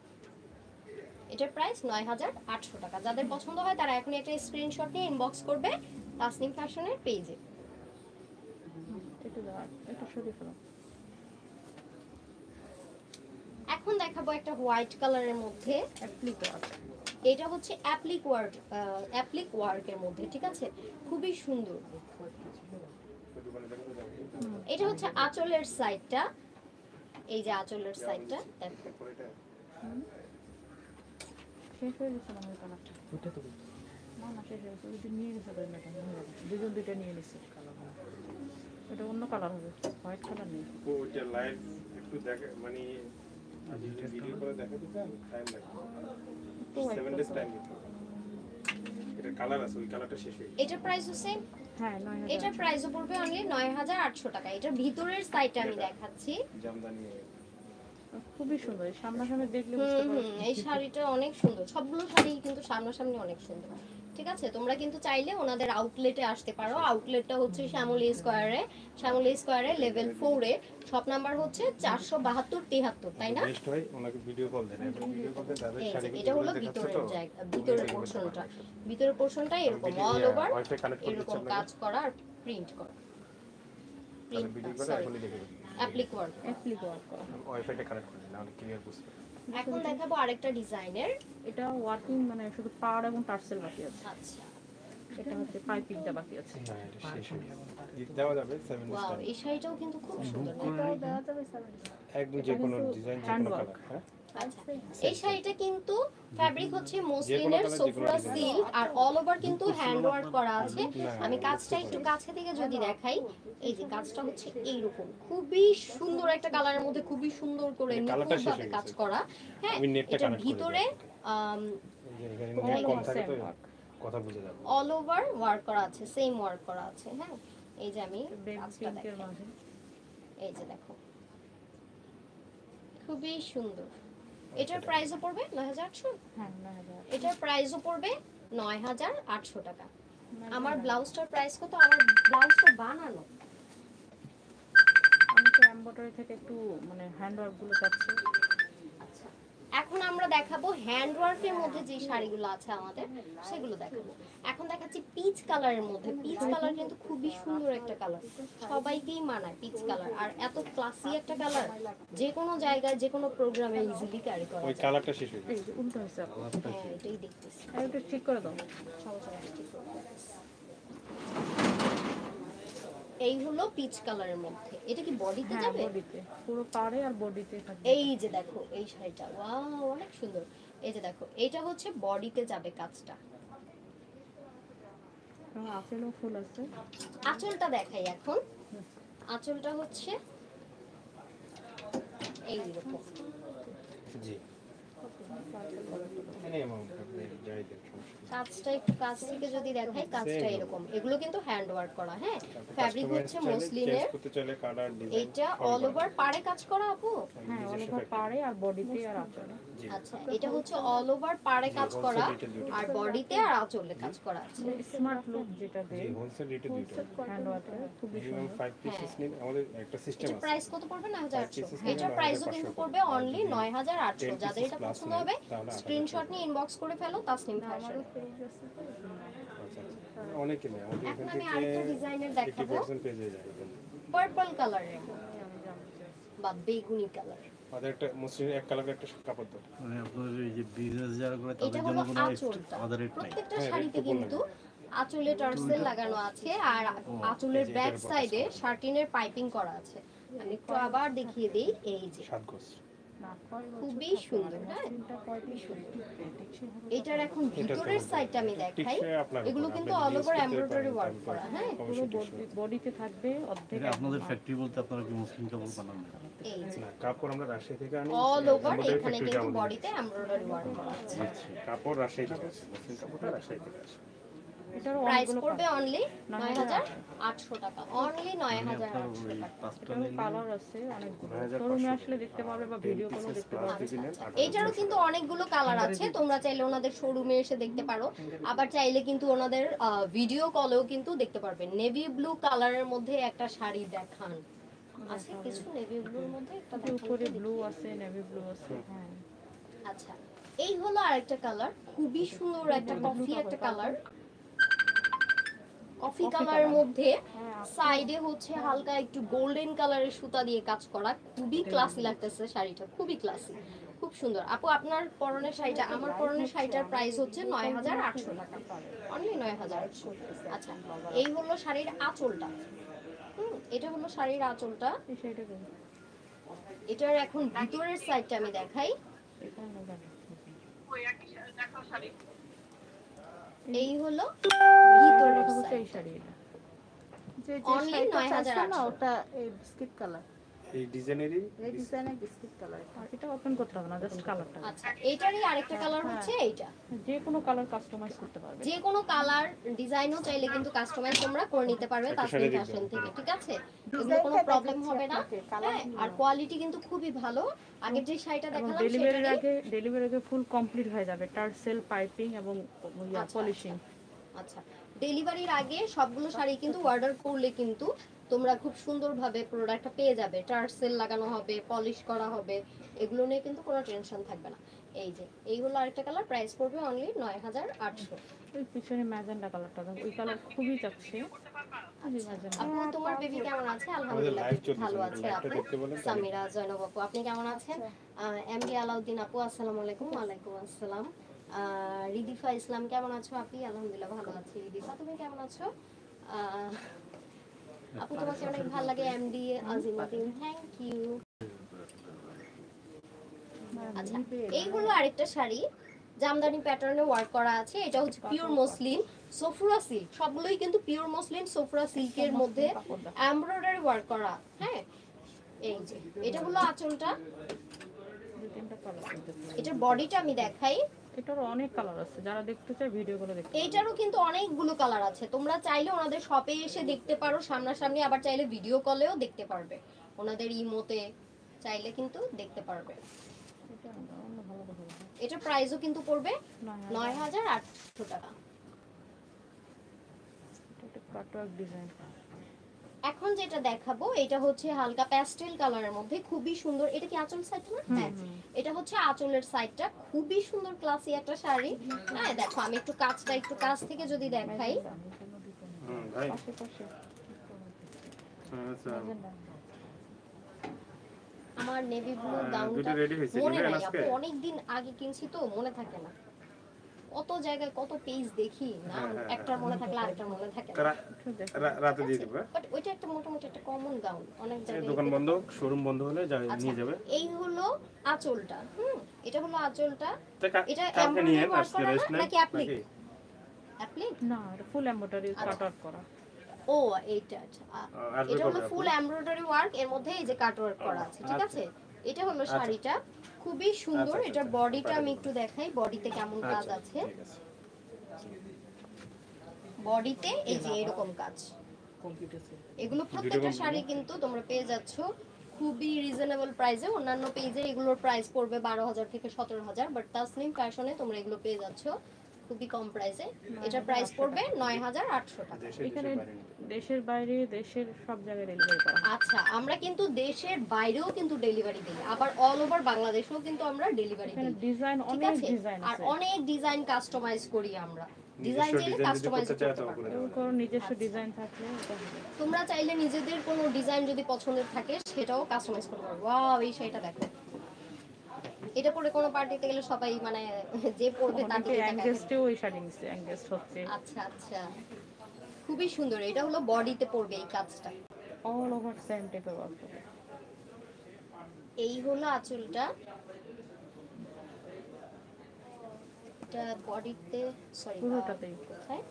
এটার প্রাইস নয় হাজার আটশো টাকা। যাদের পছন্দ হয় তারা এখনই একটা স্ক্রিনশট নিয়ে ইনবক্স করবে তাসনিম ফ্যাশনের পেজে এখন দেখাবো একটা হোয়াইট কালারের মধ্যে। এটা হচ্ছে অ্যাপ্লিক ওয়ার্ক অ্যাপ্লিক ওয়ার্কের মধ্যে ঠিক আছে? খুবই সুন্দর। এটা হচ্ছে আঁচলের সাইডটা এই যে আঁচলের সাইডটা দুজন দুইটা নিয়ে এটা অন্য কালার হবে হোয়াইট কালার নেই ও, লাইভ একটু দেখে মানে ভিডিও করে। দেখা দিতে টাইম লাগবে। ডেজ টাইম হবে এটা কালার আছে ওই কালারটা শেষ হয়ে সেম হ্যাঁ প্রাইসও পড়বে অনলি আটশো টাকা। এটার ভিতরের সাইডটা আমি দেখাচ্ছি। জামদানি। খুবই সুন্দর সামনাসামনি দেখলে বুঝতে এই শাড়িটা অনেক সুন্দর। সবগুলো শাড়ি কিন্তু সামনাসামনি অনেক সুন্দর। ঠিক আছে? তোমরা কিন্তু চাইলে ওনাদের আউটলেটে আসতে পারো। আউটলেটটা হচ্ছে শ্যামলী স্কোয়ারে। শ্যামলী স্কোয়ারে লেভেল ফোরে শপ নাম্বার হচ্ছে চারশো বাহাত্তর তেহাত্তর তাই না? বেস্ট ওনাকে ভিডিও কল দেন। এবং ভিডিও কল দেন তাদের এই এটা হলো ভিতরের জায়গা ভিতরের পোর্শনটা ভিতরের পোর্শনটা এরকম অল ওভার এরকম কাজ করা আর প্রিন্ট করা করে sorry applique work applique work ওয়াইফাইটা connect করে দিন ক্লিয়ার বুঝতে এখন দেখাবো আরেকটা ডিজাইনের এটা ওয়ার্কিং মানে শুধু পাওয়ার এবং টার্সেল বাকি আছে। আচ্ছা। এটা হচ্ছে পাইপিংটা বাকি আছে। না এটা শেষ হয়ে গেছে দেওয়া যাবে সেভেন ওয়াও এই শাড়িটাও কিন্তু খুব সুন্দর। একদম যে কোনো ডিজাইন যে কোনো কালার হ্যাঁ? এই শাড়িটা কিন্তু ফ্যাব্রিক হচ্ছে মসলিনের কোনো colour, যে কোনো সোফরা সিল্ক আর অল ওভার কিন্তু হ্যান্ড ওয়ার্ক করা আছে। আমি কাজটা একটু কাছে থেকে যদি দেখাই এই যে কাজটা হচ্ছে এইরকম। খুবই সুন্দর একটা কালারের মধ্যে খুবই সুন্দর করে হয়ে কাজ করা। হ্যাঁ এটার ভিতরে অল ওভার ওয়ার্ক করা আছে সেম ওয়ার্ক করা আছে হ্যাঁ? এই যে আমি এই যে দেখো। খুবই সুন্দর। এটার প্রাইসও পড়বে নয় হাজার আটশো। হ্যাঁ নয় হাজার এটার প্রাইসও পড়বে নয় হাজার আটশো টাকা। আমার ব্লাউজটার প্রাইস কত? আমার ব্লাউজটা বানানো। আমি তো এমব্রয়ডারি থেকে একটু মানে হ্যান্ড ওয়ার্কগুলো চাচ্ছি এখন আমরা দেখাবো হ্যান্ড ওয়ার্কের মধ্যে যে শাড়িগুলো আছে আমাদের সেগুলো দেখাবো। এখন দেখাচ্ছি পিচ কালারের মধ্যে। পিচ কালার কিন্তু খুবই সুন্দর একটা কালার সবাইকেই মানায় পিচ কালার আর এত ক্লাসি একটা কালার যে কোনো জায়গায় যে কোনো প্রোগ্রামে ইজিলি ক্যারি করা ওই কালারটা শেষ হয়ে গেছে। উল্টো হয়েছে আপনার হ্যাঁ এটাই দেখতেছি। আর একটু ঠিক করে দাও। এই হলো পিচ কালারের মধ্যে। এটা কি বডিতে হ্যাঁ যাবে? বডিতে পুরো পাড়ে আর বডিতে থাকবে। এই যে দেখো এই শাড়িটা। ওয়াও অনেক সুন্দর। এই যে দেখো এটা হচ্ছে বডিতে যাবে কাজটা। এবং আঁচলেও ফুল আছে। আঁচলটা দেখাই এখন। আঁচলটা হচ্ছে এই রকম। জি এনে অ্যামাউন্ট আপনি যাই দেন সমস্যা নেই। কাজটা একটু কাজ থেকে যদি দেখাই কাজটা এরকম। এগুলো কিন্তু হ্যান্ড ওয়ার্ক করা হ্যাঁ? ফ্যাব্রিক হচ্ছে চাইলে মসলিনের এটা অল ওভার পারে কাজ করা আপু? হ্যাঁ অল ওভার পাড়ে আর বডিতে আর আঁচলে আচ্ছা এটা হচ্ছে অল ওভার পাড়ে কাজ করা আর বডিতে আর আঁচলে কাজ করা আছে। স্মার্ট লুক যেটা দেয় হোলসেল রেটে দুটো হ্যান্ড ওয়ার্কে খুবই সুন্দর। 5 পিসেস নিন আমাদের একটা সিস্টেম আছে। প্রাইস কত পড়বে না হাজার আটশো? এটার প্রাইসও কিন্তু পড়বে অনলি যদি নয় হাজার আটশো। 10 যাদের এটা পছন্দ হবে স্ক্রিনশট নিয়ে ইনবক্স করে ফেলো তাসনিম ফ্যাশন অনেকে নেই আমাদের এখান আমি আরেকটা থেকে ডিজাইনের 80% দেখাবো পার্পল কালারের বা বেগুনি কালার আমাদের একটা মুসলিম এক কালারের একটা কাপড় দাও মানে আপনার এই যে বিজনেস যারা করে তাদের জন্য কোনো আঁচলটা। রেট নাই। প্রত্যেকটা হ্যাঁ, শাড়িতে কিন্তু আঁচলে টার্সেল লাগানো আছে আর আঁচলের ব্যাক সাইডে শার্টিনের পাইপিং করা আছে। আমি একটু আবার দেখিয়ে দিই এই যে। সাত গোছ খুবই সুন্দর হ্যাঁ। খুবই সুন্দর এটার এখন ভিতরের সাইডটা আমি দেখাই। এগুলো কিন্তু অল ওভার এমব্রয়ডারি ওয়ার্ক করা হ্যাঁ। পুরো বডিতে থাকবে অর্ধেক আপনাদের ফ্যাক্টরি বলতে আপনারা কি মুসলিম কাপড় বানান না কাপড় আমরা রাজশাহী থেকে আনি অল ওভার এখানে কিন্তু বডিতে এমব্রয়ডারি ওয়ার্ক করা আছে। কাপড় রাজশাহী থেকে আসে মুসলিম কাপড়টা রাজশাহী থেকে আসে। প্রাইস অনেকগুলো পড়বে অনলি নয় নয় হাজার হাজার আটশো টাকা অনলি নয় মানে হাজার আপনার আটশো ওই টাকা। পাঁচটা কালার আছে অনেকগুলো শোরুমে আসলে দেখতে পারবে বা ভিডিও কলও পিসেস দেখতে পারবে। এইটারও কিন্তু অনেকগুলো কালার আছে তোমরা চাইলে ওনাদের শোরুমে এসে দেখতে পারো। আবার চাইলে কিন্তু ওনাদের ভিডিও কলেও কিন্তু দেখতে পারবেন নেভি ব্লু কালারের মধ্যে একটা শাড়ি দেখান। আছে কিছু নেভি ব্লুর মধ্যে? একটা উপরে ব্লু আছে নেভি ব্লু আছে হ্যাঁ। আচ্ছা এই হলো আরেকটা কালার খুবই সুন্দর একটা কফি একটা কালার কফি কালারের মধ্যে সাইডে হচ্ছে হালকা একটু গোল্ডেন কালারের সুতা দিয়ে কাজ করা। খুবই ক্লাসি লাগতেছে শাড়িটা খুবই ক্লাসি খুব সুন্দর। আপু আপনার পরনের শাড়িটা আমার পরনের শাড়িটার প্রাইস হচ্ছে নয় হাজার আটশো টাকা। অনলি নয় হাজার আটশো। আচ্ছা এই হলো শাড়ির আঁচলটা। হুম এটা হলো শাড়ির আঁচলটা? এটার এখন ভিতরের সাইডটা আমি দেখাই। এটা আমি জানি। এই হলো ভিতরের সাইড আছে না ওটা এই বিস্কিট কালার এই ডিজাইনেরই এই ডিজাইনের বিস্কিট কালার আর এটা ওপেন করতে হবে না জাস্ট কালারটা আচ্ছা এইটারই আরেকটা কালার হচ্ছে এইটা? যে কোনো কালার কাস্টমাইজ করতে পারবে। যে কোনো কালার ডিজাইনও চাইলে কিন্তু কাস্টমাইজ তোমরা করে নিতে পারবে একটা তাসনিম শাড়ি দেখব। ফ্যাশন থেকে ঠিক আছে? এগুলো কোনো প্রবলেম হবে না। আপনাকে, কালার হ্যাঁ আর কোয়ালিটি কিন্তু খুবই ভালো। আগের যে শাড়িটা এবং দেখালাম ডেলিভারির আগে ডেলিভারির আগে ফুল কমপ্লিট হয়ে যাবে। টার্সেল পাইপিং এবং আচ্ছা, পলিশিং আচ্ছা। ডেলিভারির আগে সবগুলো শাড়ি কিন্তু অর্ডার করলে কিন্তু তোমরা খুব সুন্দরভাবে প্রোডাক্টটা পেয়ে যাবে। টার্সেল লাগানো হবে পলিশ করা হবে এগুলো নিয়ে কিন্তু কোনো টেনশন থাকবে না। এই যে এই হলো আরেকটা কালার প্রাইস পড়বে অনলি নয় হাজার আটশো। ওই পিছনে ম্যাজেন্ডা কালারটা ওই কালার খুবই চাচ্ছে আপু তোমার বেবি কেমন আছে? আলহামদুলিল্লাহ ভালো আছে আপু। সামিরা জয়নব আপনি কেমন আছেন? এম ডি আলাউদ্দিন আপু আসসালামু আলাইকুম। ওয়ালাইকুম আসসালাম। আহ, রিদিফা ইসলাম কেমন আছো আপনি? আলহামদুলিল্লাহ ভালো আছি। রিদিফা তুমি কেমন আছো? আহ, আপু তোমাকে অনেক ভালো লাগে M D Azimuddin thank you আচ্ছা এই হলো আরেকটা শাড়ি জামদানি প্যাটার্নে ওয়ার্ক করা আছে এটা হচ্ছে পিওর মসলিন সোফরা সিল্ক সবগুলোই কিন্তু পিওর মসলিন সোফরা সিল্কের মধ্যে এমব্রয়ডারি ওয়ার্ক করা হ্যাঁ? এই যে এটা হলো আঁচলটা। এটার বডিটা আমি দেখাই। এটারও অনেক কালার আছে যারা দেখতে চায় ভিডিওগুলো দেখতে। এইটারও কিন্তু অনেকগুলো কালার আছে। তোমরা চাইলে ওনাদের শপে এসে দেখতে পারো সামনাসামনি আবার চাইলে ভিডিও কলেও দেখতে পারবে। ওনাদের ইমোতে চাইলে কিন্তু দেখতে পারবে। এটা প্রাইসও কিন্তু পড়বে নয় হাজার। আটশো টাকা। ডিজাইন এখন যেটা দেখাবো এটা হচ্ছে হালকা প্যাস্টেল কালারের মধ্যে খুবই সুন্দর। এটা কি আঁচল সাইড না হ্যাঁ। এটা হচ্ছে আঁচলের সাইডটা খুবই সুন্দর ক্লাসি একটা শাড়ি। হ্যাঁ দেখো আমি একটু কাজটা একটু কাছ থেকে যদি দেখাই। আচ্ছা। আমার নেভি ব্লু গাউনটা মনে নাই অনেক দিন আগে কিনছি তো মনে থাকে না। কত জায়গায় কত পেজ দেখি না হ্যাঁ, হ্যাঁ, একটার মনে থাকলে আরেকটার মনে থাকে। রাতে দিয়ে দিবে। বাট ওইটা একটা মোটামুটি একটা কমন গাউন অনেক জায়গায় দোকান বন্ধ শোরুম বন্ধ হলে আচ্ছা, নিয়ে যাবে। এই হলো আঁচলটা হুম? এটা হলো আঁচলটা। এটা embroidery work করা নাকি? নাকি? অ্যাপ্লিক না এটা ফুল এমব্রয়ডারি আচ্ছা। কাটওয়ার্ক করা। ও এইটা আচ্ছা। আহ, এটা হলো ফুল এমব্রয়ডারি ওয়ার্ক এর মধ্যে এই যে কাট ওয়ার্ক করা আছে ঠিক আছে? এটা হলো শাড়িটা। খুবই সুন্দর। এটা এটার আচ্ছা, বডিটা আমি একটু দেখাই বডিতে কেমন কাজ আচ্ছা, আছে। বডিতে এই যে এরকম কাজ। কম্পিউটার এগুলো প্রত্যেকটা শাড়ি কিন্তু তোমরা পেয়ে যাচ্ছ। খুবই রিজনেবল প্রাইসে অন্যান্য পেজে এগুলোর প্রাইস পড়বে বারো হাজার থেকে সতেরো হাজার বাট তাসনিম ফ্যাশনে তোমরা এগুলো পেয়ে যাচ্ছ। খুবই কম প্রাইসে এটার প্রাইস পড়বে নয় হাজার আটশো টাকা। এখানে দেশের বাইরে দেশের সব জায়গায় ডেলিভারি করা আচ্ছা আমরা কিন্তু দেশের বাইরেও কিন্তু ডেলিভারি দিই আবার অল ওভার বাংলাদেশেও কিন্তু আমরা ডেলিভারি এখানে দিই। ডিজাইন অনেক আছে? ডিজাইন আর অনেক ডিজাইন কাস্টমাইজ করি আমরা। ডিজাইন নিজস্ব চাইলে কাস্টমাইজ করতে কোনো নিজস্ব ডিজাইন থাকলে তোমরা চাইলে নিজেদের কোনো ডিজাইন যদি পছন্দের থাকে সেটাও কাস্টমাইজ করতে পারবে ওয়াও এই শাড়িটা দেখো। এটা পরে কোনো পার্টিতে গেলে সবাই মানে যে পরবে অনেকে দিকে ওই শাড়ি নিচ্ছে অ্যাঙ্গেস্ট হচ্ছে। আচ্ছা আচ্ছা। খুবই সুন্দর। এটা হলো বডিতে পড়বে এই কাজটা। অল ওভার সেম টাইপের ওয়ার্ক এই হলো আঁচলটা। এটা বডিতে সরি পুরোটাতেই। কোথায়?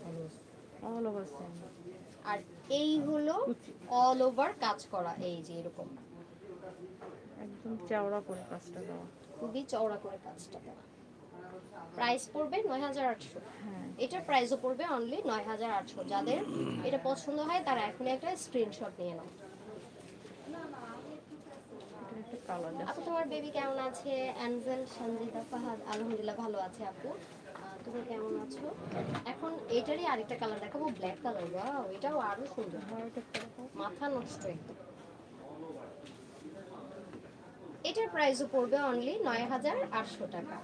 অল ওভার সেম আর এই হলো অল ওভার কাজ করা এই যে এরকম। একদম চওড়া করে কাজটা দেওয়া। খুবই চওড়া করে কাজটা করা। প্রাইস পড়বে নয় হাজার আটশো। এটার প্রাইসও পড়বে অনলি নয় হাজার আটশো। যাদের এটা পছন্দ হয় তারা এখনই একটা স্ক্রিনশট নিয়ে নাও। আপু তোমার বেবি কেমন আছে? অ্যাঞ্জেল সঞ্জিতা ফাহাদ আলহামদুলিল্লাহ ভালো আছে আপু। তুমি কেমন আছো? এখন এটারই আরেকটা কালার দেখাবো ব্ল্যাক কালার ওয়াও এটাও আরও সুন্দর। মাথা নষ্ট একদম। এটার প্রাইসও পড়বে অনলি নয় হাজার আটশো টাকা।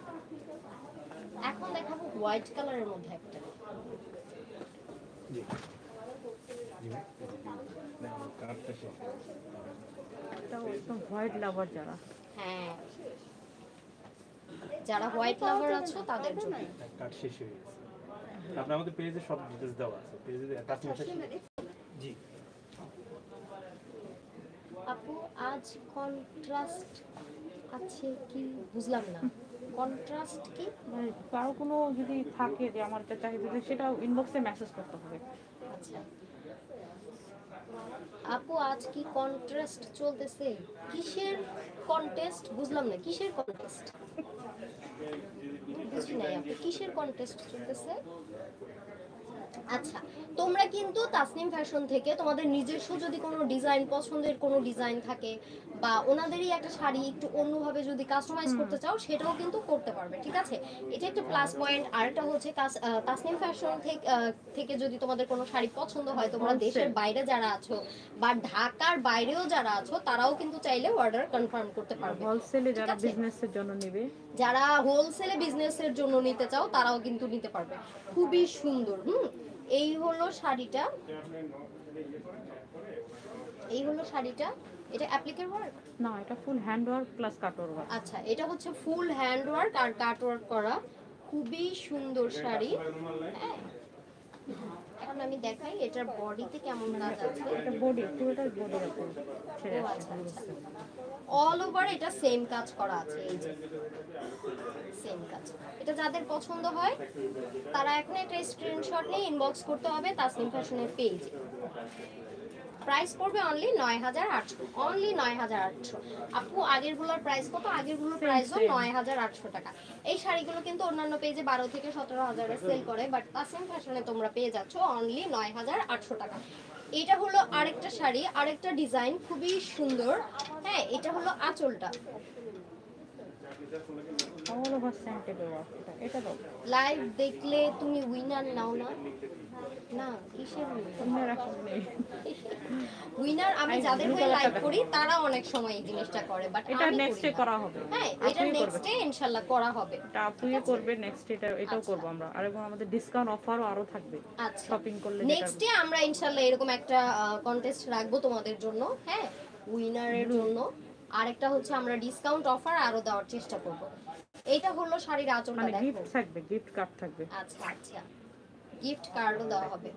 এখন দেখাবো হোয়াইট কালারের মধ্যে একটা। শেষ হোয়াইট লাভার যারা। হ্যাঁ। যারা হোয়াইট লাভার আছো তাদের জন্য। কার্ড শেষ হয়ে গেছে। আপনার আমাদের পেজে সব ডিটেলস দেওয়া আছে। পেজে তাসনিম ফ্যাশন জি। আপু আজ কন্ট্রাস্ট আছে কি বুঝলাম না। কন্ট্রাস্ট কি? মানে কারও কোনো যদি থাকে যে আমার এটা চাহিদা সেটা ইনবক্সে মেসেজ করতে হবে। আচ্ছা। আপু আজ কি কন্ট্রাস্ট চলতেছে? কিসের কন্টেস্ট বুঝলাম না কিসের কন্টেস্ট বুঝি নাই আপু কিসের কন্টেস্ট চলতেছে? আচ্ছা তোমরা কিন্তু তাসনিম ফ্যাশন থেকে তোমাদের নিজস্ব যদি কোনো ডিজাইন পছন্দের কোনো ডিজাইন থাকে বা ওনাদেরই একটা শাড়ি একটু অন্যভাবে যদি কাস্টমাইজ করতে চাও সেটাও কিন্তু করতে পারবে ঠিক আছে? এটা একটা প্লাস পয়েন্ট আরেকটা হচ্ছে তাসনিম ফ্যাশন থেকে যদি তোমাদের কোনো শাড়ি পছন্দ হয় তোমরা দেশের বাইরে যারা আছো বা ঢাকার বাইরেও যারা আছো তারাও কিন্তু চাইলে অর্ডার কনফার্ম করতে পারবে হোলসেলে যারা। বিজনেসের জন্য নেবে। যারা হোলসেলে বিজনেসের জন্য নিতে চাও তারাও কিন্তু নিতে পারবে। খুবই সুন্দর হুম? এই হলো শাড়িটা। এই হলো শাড়িটা। এটা অ্যাপ্লিকের ওয়ার্ক না এটা full hand work plus cutwork work আচ্ছা এটা হচ্ছে ফুল হ্যান্ড ওয়ার্ক আর কাট ওয়ার্ক করা। খুবই সুন্দর শাড়ি। হ্যাঁ। এখন আমি দেখাই এটার বডিতে কেমন কাজ আছে। এটা বডি পুরোটাই বডি ছেড়ে আছে আচ্ছা আচ্ছা। অল ওভার এটা সেম কাজ করা আছে এই যে। সেম কাজ। এটা যাদের পছন্দ হয় তারা এখন একটা স্ক্রিনশট নিয়ে ইনবক্স করতে হবে তাসনিম ফ্যাশনের পেজে প্রাইস পড়বে অনলি নয় হাজার আটশো। অনলি নয় হাজার আটশো। আপু আগেরগুলোর প্রাইস কত? আগেরগুলোর প্রাইসও. নয় হাজার আটশো টাকা। এই শাড়িগুলো কিন্তু অন্যান্য পেজে বারো থেকে সতেরো হাজারে সেল করে বাট তাসনিম ফ্যাশনে তোমরা পেয়ে যাচ্ছ অনলি নয় হাজার আটশো টাকা। এটা হলো আরেকটা শাড়ি আরেকটা ডিজাইন খুবই সুন্দর। হ্যাঁ এটা হলো আঁচলটা। অল ওভার সেন্টেড ওয়ার্ক এটা এটা দাও। লাইভ দেখলে তুমি উইনার নাও না? না কিসের উইনার নেই। উইনার আমি যাদের হয়ে লাইভ করি তারা অনেক সময় এই জিনিসটা করে বাট এটা নেক্সট ডে করা হবে। হ্যাঁ এটা নেক্সট ডে ইনশাআল্লাহ করা হবে। এটা আপুই করবে নেক্সট এটা এটাও আচ্ছা। করব আমরা। আর এবং আমাদের ডিসকাউন্ট অফারও আরও থাকবে। আচ্ছা। শপিং করলে নেক্সট ডে আমরা ইনশাআল্লাহ এরকম একটা কন্টেস্ট রাখব তোমাদের জন্য হ্যাঁ? উইনারের জন্য। আরেকটা হচ্ছে আমরা ডিসকাউন্ট অফার আরও দেওয়ার চেষ্টা করব। এটা হলো শাড়ির আঁচলটা মানে দেখো। গিফট থাকবে গিফট কার্ড থাকবে। আচ্ছা আচ্ছা। গিফট কার্ডও দেওয়া হবে।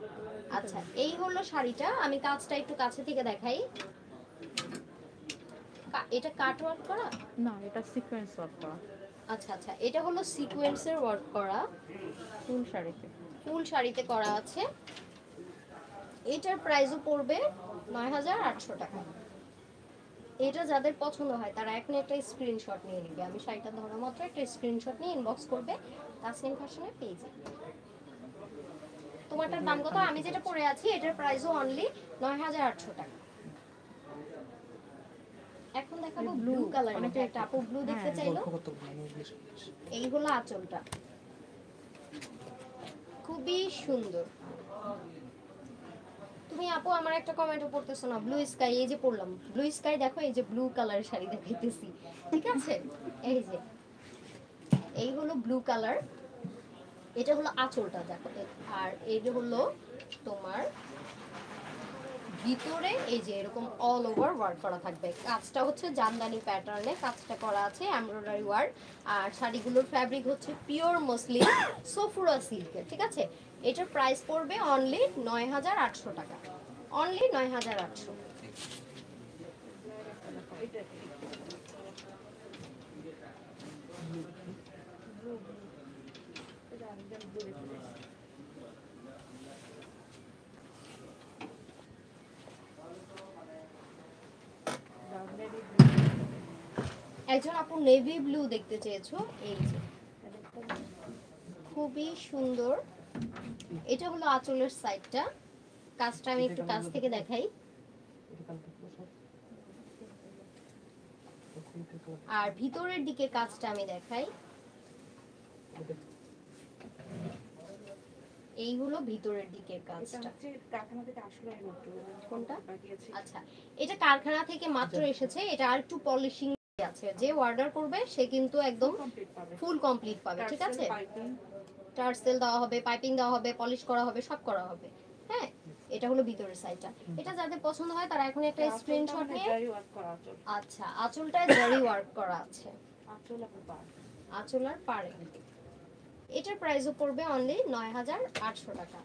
আচ্ছা এই হলো শাড়িটা। আমি কাজটা একটু কাছে থেকে দেখাই। এটা কাট ওয়ার্ক করা? না এটা সিকোয়েন্স ওয়ার্ক করা। আচ্ছা আচ্ছা এটা হলো সিকোয়েন্সের ওয়ার্ক করা। ফুল শাড়িতে। ফুল শাড়িতে করা আছে। এটার প্রাইসও পড়বে নয় হাজার আটশো টাকা। এটা যাদের পছন্দ হয় তারা এখন একটা স্ক্রিনশট নিয়ে নেবে। আমি শাড়িটা ধরা মাত্র একটা স্ক্রিনশট নিয়ে ইনবক্স করবে তাসনিম ফ্যাশনের পেজে তোমারটার দাম কত? আমি যেটা পরে আছি এটার প্রাইসও অনলি নয় হাজার আটশো টাকা। এখন দেখাবো ব্লু কালার অনেকে একটা আপু ব্লু দেখতে হ্যাঁ, চাইলো? এই হলো আঁচলটা। খুবই সুন্দর। তুমি আপু, আমার একটা কমেন্টও পড়তেছো না ব্লু স্কাই এই যে পড়লাম। ব্লু স্কাই দেখো, এই যে ব্লু কালারের শাড়ি দেখাইতেছি, ঠিক আছে? এই যে, এই হলো ব্লু কালার এটা হলো আঁচলটা, দেখো আর এই যে হলো তোমার ভিতরে, এই যে এরকম অল ওভার ওয়ার্ক করা থাকবে। কাজটা হচ্ছে জামদানি প্যাটার্নে কাজটা করা আছে এমব্রয়ডারি ওয়ার্ক আর শাড়িগুলোর ফ্যাব্রিক হচ্ছে পিওর মসলিন সোফুরা সিল্কের ঠিক আছে? এটার প্রাইস পড়বে অনলি নয় হাজার আটশো টাকা। অনলি নয় হাজার আটশো। একজন আপু নেভি ব্লু দেখতে চেয়েছো, এই যে। খুবই সুন্দর। এটা হলো আঁচলের সাইডটা কাজটা আমি একটু কাছ থেকে দেখাই। আর ভিতরের দিকে কাজটা আমি দেখাই। এই হলো ভিতরের দিকের কাজটা। কোনটা? আচ্ছা এটা কারখানা থেকে মাত্র এসেছে। এটা আর একটু পলিশিং আছে। যে অর্ডার করবে সে কিন্তু একদম ফুল কমপ্লিট পাবে। ঠিক আছে? টার্সেল দেওয়া হবে পাইপিং দেওয়া হবে পলিশ করা হবে সব করা হবে। হ্যাঁ এটা হলো ভিতরের সাইডটা এটা যাদের পছন্দ হয় তারা এখন একটা স্ক্রিনশট নিয়ে জারি ওয়ার্ক করা আঁচল। আচ্ছা আঁচলটায় জারি ওয়ার্ক করা আছে। আঁচল আর পার। আঁচল আর পাড়ে এটার প্রাইসও পড়বে অনলি নয় হাজার আটশো টাকা।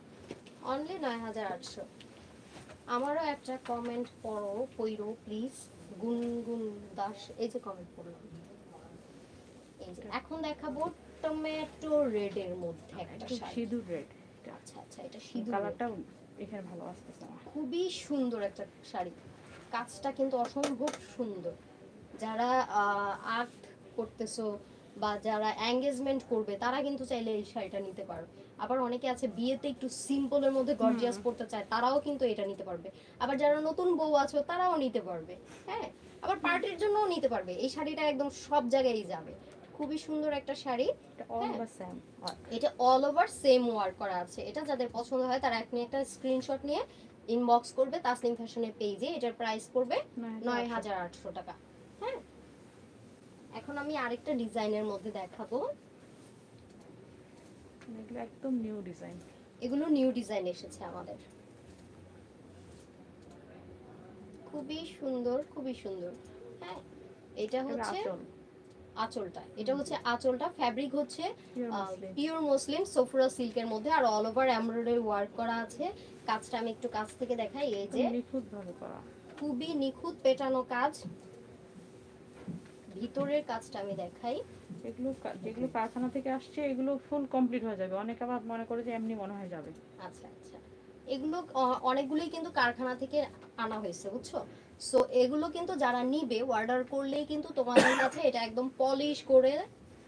অনলি নয় হাজার আটশো। আমারও একটা কমেন্ট পড়ো পইরো প্লিজ গুনগুন দাস এই যে কমেন্ট পড়লাম। এই যে এখন দেখাবো টমেটো রেডের মধ্যে একটা সিঁদুর রেড আচ্ছা আচ্ছা এটা সিঁদুর কালারটা এখানে ভালো আসতেছে খুবই সুন্দর একটা শাড়ি। কাজটা কিন্তু অসম্ভব সুন্দর। যারা আর্ট করতেছো বা যারা এঙ্গেজমেন্ট করবে তারা কিন্তু চাইলে এই শাড়িটা নিতে পারো। আবার অনেকে আছে বিয়েতে একটু সিম্পলের মধ্যে গর্জিয়াস পড়তে চায় তারাও কিন্তু এটা নিতে পারবে। আবার যারা নতুন বউ আছো তারাও নিতে পারবে হ্যাঁ? আবার পার্টির জন্যও নিতে পারবে। এই শাড়িটা একদম সব জায়গায় যাবে। খুবই সুন্দর একটা শাড়ি। এটা অল ওভার সেম ওয়ার্ক করা আছে। এটা যাদের পছন্দ হয় তারা এখনই একটা স্ক্রিনশট নিয়ে ইনবক্স করবে তাসনিম ফ্যাশনের পেজে এটার প্রাইস পড়বে নয় হাজার আটশো। টাকা। হ্যাঁ। এখন আমি আরেকটা ডিজাইনের মধ্যে দেখাবো। এগুলো একদম নিউ ডিজাইন এগুলো নিউ ডিজাইন এসেছে আমাদের। খুবই সুন্দর খুবই সুন্দর। হ্যাঁ এটা হচ্ছে আঁচলটা। এটা হচ্ছে আঁচলটা। ফ্যাব্রিক হচ্ছে পিওর মুসলিম সোফরা সিল্কের মধ্যে। আর অল ওভার এমব্রয়ডারি ওয়ার্ক করা আছে। কাজটা আমি একটু কাছ থেকে দেখাই এই যে। করা। খুবই নিখুঁত পেটানো কাজ। ভিতরের কাজটা আমি দেখাই। এগুলো যেগুলো কারখানা থেকে আসছে এগুলো ফুল কমপ্লিট হয়ে যাবে। অনেকে আবার মনে করে যে এমনি মনে হয় যাবে। আচ্ছা আচ্ছা। এগুলো অনেকগুলোই কিন্তু কারখানা থেকে আনা হয়েছে বুঝছ? সো এগুলো কিন্তু যারা নিবে অর্ডার করলেই কিন্তু তোমাদের কাছে এটা একদম পলিশ করে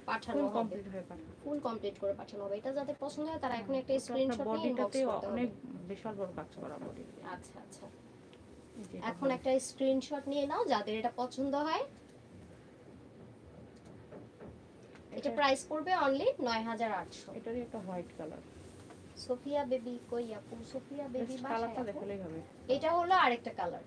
পাঠানো কমপ্লিট হয়ে ফুল কমপ্লিট করে পাঠানো হবে। এটা যাদের পছন্দ হয় তারা এখন একটা স্ক্রিনশট নিয়ে ইনবক্স বডিটাতে করতে অনেক বিশাল বড় কাজ করা বডি আচ্ছা আচ্ছা। এখন একটা স্ক্রিনশট নিয়ে নাও যাদের এটা পছন্দ হয়। এটা প্রাইস পড়বে অনলি নয় হাজার আটশো। এটারই একটা হোয়াইট কালার সোফিয়া বেবি কই আপু? সোফিয়া বেবি কালারটা দেখালেই হবে। এটা হলো আরেকটা কালার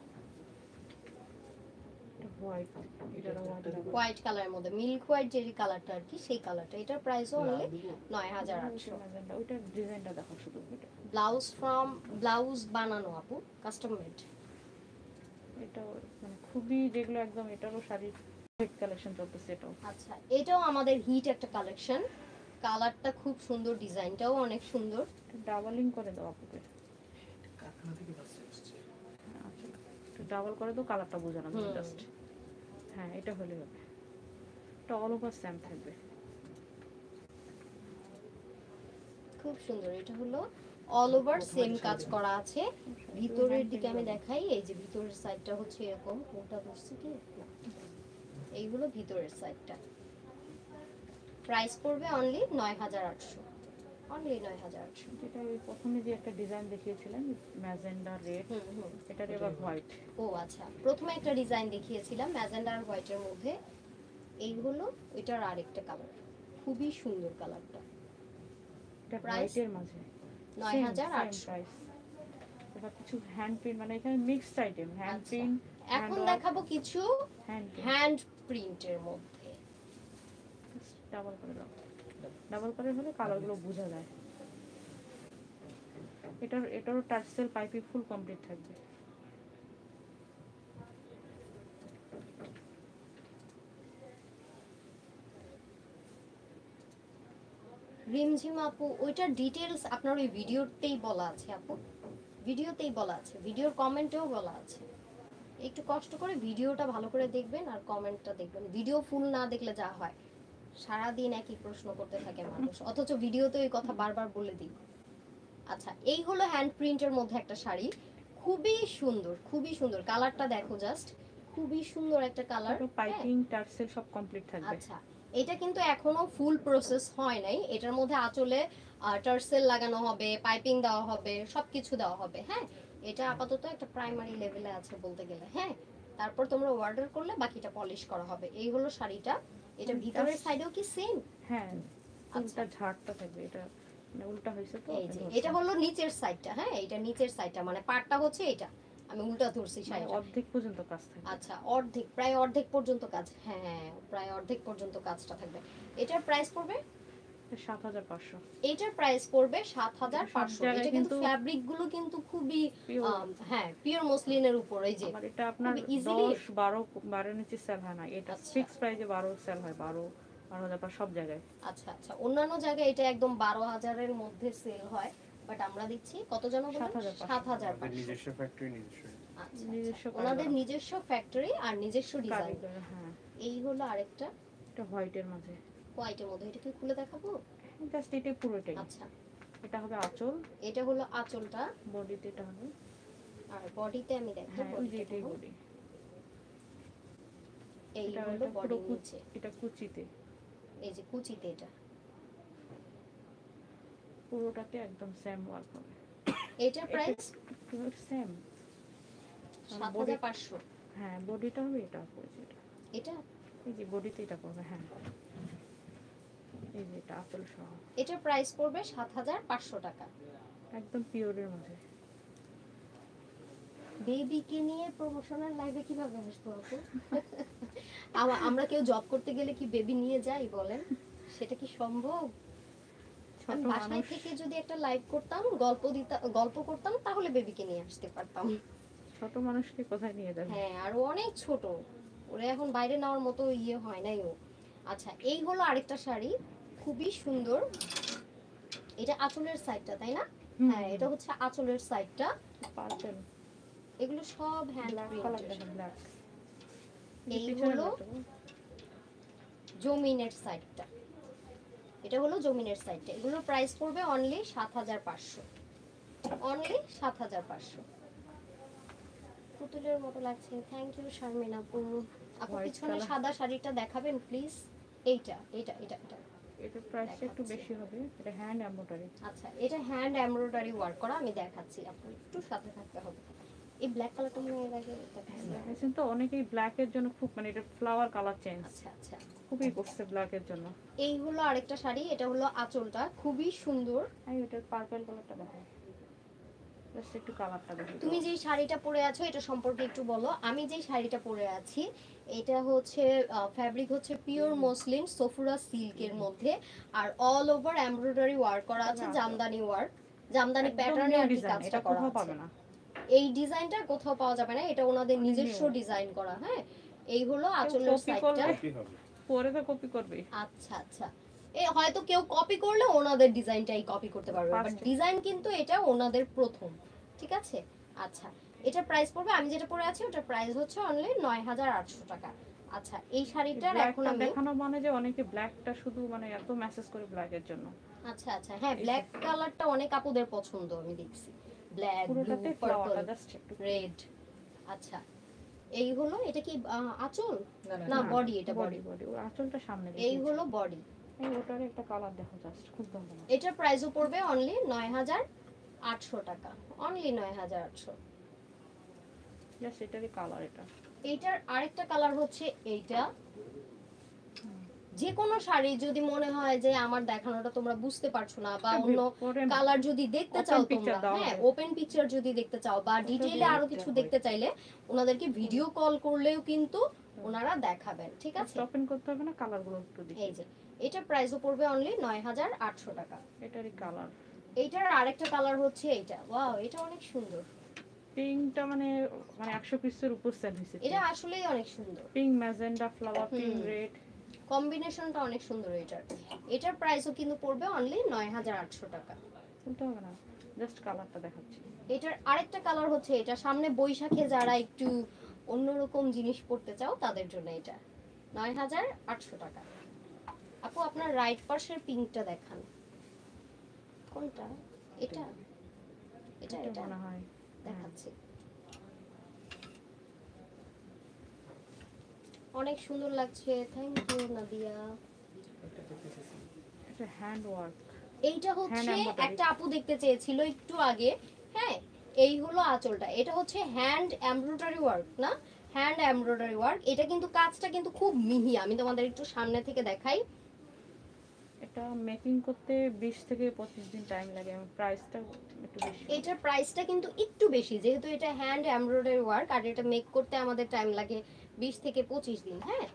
হোয়াইট এটার হোয়াইট হোয়াইট কালারের মধ্যে মিল্ক হোয়াইট যে কালারটা আর কি সেই কালারটা এটার প্রাইসও অনলি নয় হাজার আটশো। ওইটার ডিজাইনটা দেখো শুধু ব্লাউজ ফ্রম ব্লাউজ বানানো আপু কাস্টম মেড এটা মানে খুবই যেগুলো একদম এটারও শাড়ির কালেকশন চলতেছে এটাও। আচ্ছা এটাও আমাদের হিট একটা কালেকশন কালারটা খুব সুন্দর ডিজাইনটাও অনেক সুন্দর। ডাবলিং করে দাও আপুকে। আচ্ছা ডাবল করে দাও কালারটা বোঝানো। জাস্ট হ্যাঁ এটা হলে হবে। এটা অল ওভার সেম থাকবে। খুব সুন্দর এটা হলো অল ওভার সেম কাজ করা আছে। ভিতরের দিকে আমি দেখাই এই যে ভিতরের সাইডটা হচ্ছে এরকম ওটা ধরছে কি? এইগুলো ভিতরের সাইডটা প্রাইস পড়বে অনলি নয় হাজার আটশো। অনলি নয় হাজার। আটশো যেটা ওই প্রথমে যে একটা ডিজাইন দেখিয়েছিলেন ম্যাজেন্ডা রেড এবার হোয়াইট। ও আচ্ছা প্রথমে একটা ডিজাইন দেখিয়েছিলাম ম্যাজেন্ডা আর হোয়াইটের মধ্যে। এই হলো এটার আরেকটা কালার খুবই সুন্দর কালারটা এটা? হোয়াইটের মাঝে। নয় হাজার আটশো। এবার কিছু হ্যান্ড প্রিন্ট মানে এখানে মিক্সড আইটেম হ্যান্ড। প্রিন্ট এখন দেখাবো কিছু হ্যান্ড হ্যান্ড প্রিন্টের মধ্যে। ডাবল করে দাও। ডাবল করে হলে কালারগুলো বোঝা যায়। এটার, এটারও টার্সেল পাইপি ফুল কমপ্লিট থাকবে। রিমঝিম আপু, ওইটার ডিটেলস আপনার ওই ভিডিওতেই বলা আছে আপু। ভিডিওতেই বলা আছে, ভিডিওর কমেন্টেও বলা আছে। একটু কষ্ট করে ভিডিওটা ভালো করে দেখবেন আর কমেন্টটা দেখবেন। ভিডিও ফুল না দেখলে যা হয়। সারাদিন একই প্রশ্ন করতে থাকে মানুষ। অথচ ভিডিওতে ওই কথা বারবার বলে দিই। আচ্ছা এই হলো হ্যান্ড প্রিন্টের মধ্যে একটা শাড়ি। খুবই সুন্দর খুবই সুন্দর। কালারটা দেখো জাস্ট খুবই সুন্দর একটা কালার। পাইপিং টার্সেল সব কমপ্লিট থাকবে। আচ্ছা এটা কিন্তু এখনও ফুল প্রসেস হয় নাই। এটার মধ্যে আঁচলে টার্সেল লাগানো হবে পাইপিং দেওয়া হবে সবকিছু দেওয়া হবে। হ্যাঁ এটা আপাতত একটা প্রাইমারি লেভেলে আছে বলতে গেলে। হ্যাঁ তারপর তোমরা অর্ডার করলে বাকিটা পলিশ করা হবে। এই হলো শাড়িটা। এটা ভিতরের সাইডেও কি সেম হ্যাঁ তিনটা উল্টা ঝাড়টা থাকবে এটা মানে উল্টা হয়েছে তো এই যে এটা হলো নিচের সাইডটা হ্যাঁ এটা নিচের সাইডটা মানে পাটটা হচ্ছে এটা। আমি উল্টা ধরছি সাইড অর্ধেক পর্যন্ত কাজ থাকবে। আচ্ছা অর্ধেক প্রায় অর্ধেক পর্যন্ত কাজ। হ্যাঁ প্রায় অর্ধেক পর্যন্ত কাজটা থাকবে। এটার প্রাইস পড়বে? সাত হাজার পাঁচশো। এটার প্রাইস পড়বে সাত হাজার পাঁচশো। এটা কিন্তু কিন্তু- ফ্যাব্রিকগুলো কিন্তু খুবই হ্যাঁ পিওর মসলিনের উপর এই যে। এটা আপনার দশ বারো বারো নিচে সেল হয় না। এটা আচ্ছা। ফিক্স প্রাইসে বারো সেল হয় বারো বারো হাজার সব জায়গায়। আচ্ছা আচ্ছা। অন্যান্য জায়গায় এটা একদম বারো হাজারের মধ্যে সেল হয় বাট আমরা দিচ্ছি কত জন বললেন 7,500 সাত হাজার নিজস্ব ফ্যাক্টরি নিজস্ব। আচ্ছা নিজস্ব আচ্ছা। ওনাদের নিজস্ব ফ্যাক্টরি আর নিজস্ব ডিজাইন হ্যাঁ। এই হলো আরেকটা। এটা হোয়াইটের মাঝে হোয়াইটের মধ্যে এটা কি খুলে দেখাবো? জাস্ট এটা পুরোটাই। আচ্ছা। এটা হবে আঁচল। এটা হলো আঁচলটা। বডিতে এটা হবে। আর বডিতে আমি দেখাবো হ্যাঁ এটাই বডি। এই হলো এটা পুরো বডির কুচ- এটা কুচিতে। এই যে কুচিতে এটা। পুরোটাতে একদম সেম ওয়ার্ক হবে। এটার প্রাইস সেম সাত হাজার পাঁচশো। হ্যাঁ বডিটা হবে এটা এটা। এটা? এই যে বডিতে এটা পড়বে হ্যাঁ। এই যে এটা আঁচল সহ। এটার প্রাইস পড়বে সাত হাজার পাঁচশো টাকা। একদম পিওরের মধ্যে। বেবিকে নিয়ে প্রমোশনাল লাইভে কীভাবে আসব আপু? আমরা কেউ জব করতে গেলে কি বেবি নিয়ে যাই বলেন? সেটা কি সম্ভব? বাসায় থেকে যদি একটা লাইভ করতাম গল্প দিতাম গল্প করতাম তাহলে বেবিকে নিয়ে আসতে পারতাম। ছোট মানুষকে কোথায় নিয়ে যাবে? হ্যাঁ আর ও অনেক ছোট। ওরা এখন বাইরে নেওয়ার মতো ইয়ে হয় নাই ও। আচ্ছা এই হলো আরেকটা শাড়ি। খুবই সুন্দর। এটা আঁচলের সাইডটা তাই না? হ্যাঁ এটা হচ্ছে আঁচলের সাইডটা পার্পল। এগুলো সব হ্যান্ড ব্ল্যাক এই হলো জমিনের সাইডটা এটা হলো জমিনের সাইডটা এগুলোর প্রাইস পড়বে অনলি সাত হাজার পাঁচশো। অনলি সাত হাজার পাঁচশো। পুতুলের মতো লাগছে। থ্যাংক ইউ শারমিন আপু আপু পিছনে সাদা শাড়িটা দেখাবেন প্লিজ এইটা এইটা এটা এটা এটার প্রাইসটা একটু বেশি হবে এটা হ্যান্ড এমব্রয়ডারি আচ্ছা এটা হ্যান্ড এমব্রয়ডারি ওয়ার্ক করা আমি দেখাচ্ছি আপনাকে একটু সাথে থাকতে হবে। এই ব্ল্যাক কালারটা মনে হয় দেখাচ্ছি। দেখেছেন তো অনেকেই ব্ল্যাক এর জন্য খুব মানে এটা ফ্লাওয়ার কালার চেঞ্জ আচ্ছা আচ্ছা। খুবই করছে ব্ল্যাক এর জন্য। এই হলো আরেকটা শাড়ি এটা হলো আঁচলটা খুবই সুন্দর। আমি ওটার পার্পল কালারটা দেখাই জাস্ট একটু কালারটা দেখি তুমি যেই শাড়িটা পরে আছো এটা সম্পর্কে একটু বলো। আমি যেই শাড়িটা পরে আছি এটা হচ্ছে ফ্যাব্রিক হচ্ছে পিওর মসলিন সোফুরা সিল্কের মধ্যে। আর অল ওভার এমব্রয়ডারি ওয়ার্ক করা আছে আচ্ছা। জামদানি ওয়ার্ক জামদানি প্যাটার্নে আর কাজটা করা পাবে না। এই ডিজাইনটা কোথাও পাওয়া যাবে না এটা ওনাদের নিজস্ব ডিজাইন করা হ্যাঁ। এই হলো আঁচলের সাইডটা পরে তো কপি করবে আচ্ছা আচ্ছা। হয়তো কেউ কপি করলে ওনাদের ডিজাইনটাই কপি করতে পারবে। বাট ডিজাইন কিন্তু এটা ওনাদের প্রথম ঠিক আছে? আচ্ছা এটা প্রাইস পড়বে আমি যেটা পরে আছি ওটার প্রাইস হচ্ছে অনলি নয় হাজার আটশো টাকা। আচ্ছা এই শাড়িটার এখন আমি দেখানো মানে যে অনেকে ব্ল্যাকটা শুধু মানে এত মেসেজ করে ব্ল্যাক এর জন্য। আচ্ছা আচ্ছা হ্যাঁ ব্ল্যাক কালারটা অনেক আপুদের পছন্দ আমি দেখছি। ব্ল্যাক পুরোটাতে পার্পল ফ্লাওয়ারটা জাস্ট একটু রেড আচ্ছা এই হলো এটা কি আঁচল? না বডি এটা বডি বডি আঁচলটা সামনে এই হলো বডি এই ওটার একটা কালার দেখো জাস্ট খুব এটার প্রাইসও পড়বে অনলি নয় হাজার আটশো টাকা। অনলি নয় হাজার আটশো। জাস্ট এটারই কালার এটা। এইটার আরেকটা কালার হচ্ছে এইটা। যে কোনো শাড়ি যদি মনে হয় যে আমার দেখানোটা তোমরা বুঝতে পারছ না বা অন্য কালার যদি দেখতে চাও তোমরা হ্যাঁ ওপেন পিকচার যদি দেখতে চাও বা ডিটেইলে আরও কিছু দেখতে চাইলে ওনাদেরকে ভিডিও কল করলেও কিন্তু ওনারা দেখাবেন ঠিক আছে? ওপেন করতে হবে না কালারগুলো একটু দেখি। এই যে এটার প্রাইসও পড়বে অনলি নয় হাজার আটশো টাকা। এটারই কালার এইটার আরেকটা কালার হচ্ছে এটা ওয়াও এটা অনেক সুন্দর। পিঙ্কটা মানে মানে একশো পিসের উপর সেল হয়েছে এটা আসলেই অনেক সুন্দর। Pink magenta flower pink red কম্বিনেশনটা অনেক সুন্দর এটার এটার প্রাইসও কিন্তু পড়বে অনলি নয় হাজার আটশো টাকা। বলতে হবে না। জাস্ট কালারটা দেখাচ্ছি। এটার আরেকটা কালার হচ্ছে এটা। সামনে বৈশাখে যারা একটু অন্যরকম জিনিস পড়তে চাও তাদের জন্য এটা। নয় হাজার আটশো টাকা। আপু আপনার রাইট পাশের পিঙ্কটা দেখান। কোনটা? এটা? এটা এটা? মনে হয়। দেখাচ্ছি। অনেক সুন্দর লাগছে। Thank you Nadia. এটা হ্যান্ড ওয়ার্ক এইটা হচ্ছে একটা আপু দেখতে চেয়েছিল একটু আগে। হ্যাঁ এই হলো আঁচলটা। এটা হচ্ছে হ্যান্ড এমব্রয়ডারি ওয়ার্ক না? হ্যান্ড এমব্রয়ডারি ওয়ার্ক এটা কিন্তু কাজটা কিন্তু খুব মিহি। আমি তোমাদের একটু সামনে থেকে দেখাই। এটা মেকিং করতে বিশ থেকে পঁচিশ দিন টাইম লাগে এবং প্রাইসটা একটু বেশি। এটার প্রাইসটা কিন্তু একটু বেশি যেহেতু এটা হ্যান্ড এমব্রয়ডারি ওয়ার্ক আর এটা মেক করতে আমাদের টাইম লাগে বিশ থেকে পঁচিশ দিন হ্যাঁ?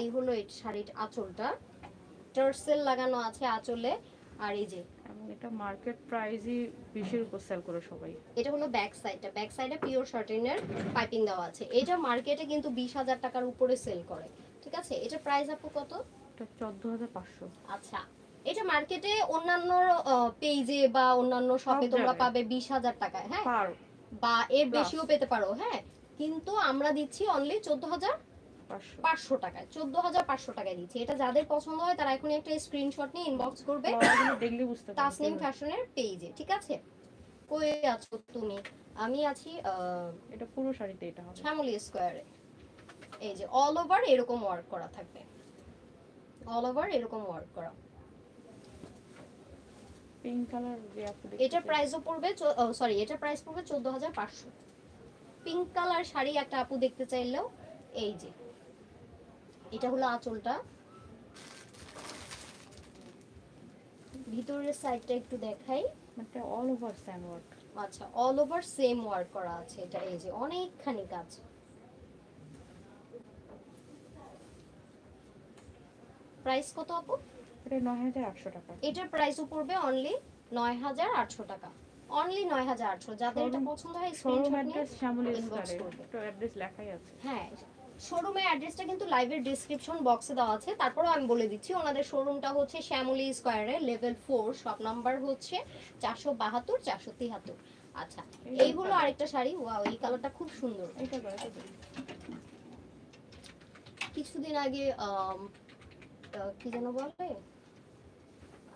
এই হলো এই শাড়ির আঁচলটা। টার্সেল লাগানো আছে আঁচলে আর এই যে। এটা মার্কেট প্রাইসই বিশের উপর সেল করে সবাই। এটা হলো ব্যাক সাইডটা ব্যাক সাইডে পিওর শার্টিনের পাইপিং দেওয়া আছে। এটা মার্কেটে কিন্তু বিশ হাজার টাকার উপরে সেল করে ঠিক আছে? এটা প্রাইস আপু কত? এটা চোদ্দ হাজার পাঁচশো। আচ্ছা এটা মার্কেটে অন্যান্য পেজে বা অন্যান্য শপে তোমরা পাবে বিশ হাজার টাকায় হ্যাঁ? বা এর বেশিও পেতে পারো হ্যাঁ? কিন্তু আমরা দিচ্ছি অনলি চোদ্দ হাজার পাঁচশো। পাঁচশো টাকায় চোদ্দ হাজার পাঁচশো টাকায় দিচ্ছি। এটা যাদের পছন্দ হয় তারা এখনই একটা স্ক্রিনশট নিয়ে ইনবক্স করবে দেখলে বুঝতে তাসনিম ফ্যাশনের পেজে ঠিক আছে? কই আছো তুমি? আমি আছি এটা পুরো শাড়িতে এটা হবে। শ্যামলী স্কোয়ারে এই যে অল ওভার এরকম ওয়ার্ক করা থাকবে। অল ওভার এরকম ওয়ার্ক করা। পিঙ্ক কালার যে প্রাইসও পড়বে সরি এটার প্রাইস পড়বে চোদ্দ হাজার পাঁচশো। পিঙ্ক কালার শাড়ি একটা আপু দেখতে চাইলেও এই যে। এটা হলো আঁচলটা। ভিতরের সাইডটা একটু দেখাই। এটা অল ওভার স্যাম ওয়ার্ক আচ্ছা অল ওভার সেম ওয়ার্ক করা আছে এটা এই যে অনেকখানি কাজ। প্রাইস কত আপু? এটা নয় হাজার আটশো টাকা। এটার প্রাইসও পড়বে অনলি নয় হাজার আটশো টাকা। অনলি নয় হাজার আটশো। যাদের এটা পছন্দ হয় স্ক্রিনশট নিয়ে শ্যামলী inbox স্কয়ারে করবে। তো অ্যাড্রেস লেখাই আছে। হ্যাঁ শোরুমের অ্যাড্রেসটা কিন্তু লাইভের ডিসক্রিপশন বক্সে দেওয়া আছে। তারপরেও আমি বলে দিচ্ছি ওনাদের শোরুমটা হচ্ছে শ্যামলী স্কোয়ারে লেভেল ফোর শপ নাম্বার হচ্ছে চারশো বাহাত্তর চারশো তিহাত্তর। আচ্ছা এই হলো আরেকটা শাড়ি। ওয়াও এই কালারটা খুব সুন্দর। কিছুদিন আগে কি যেন বলে?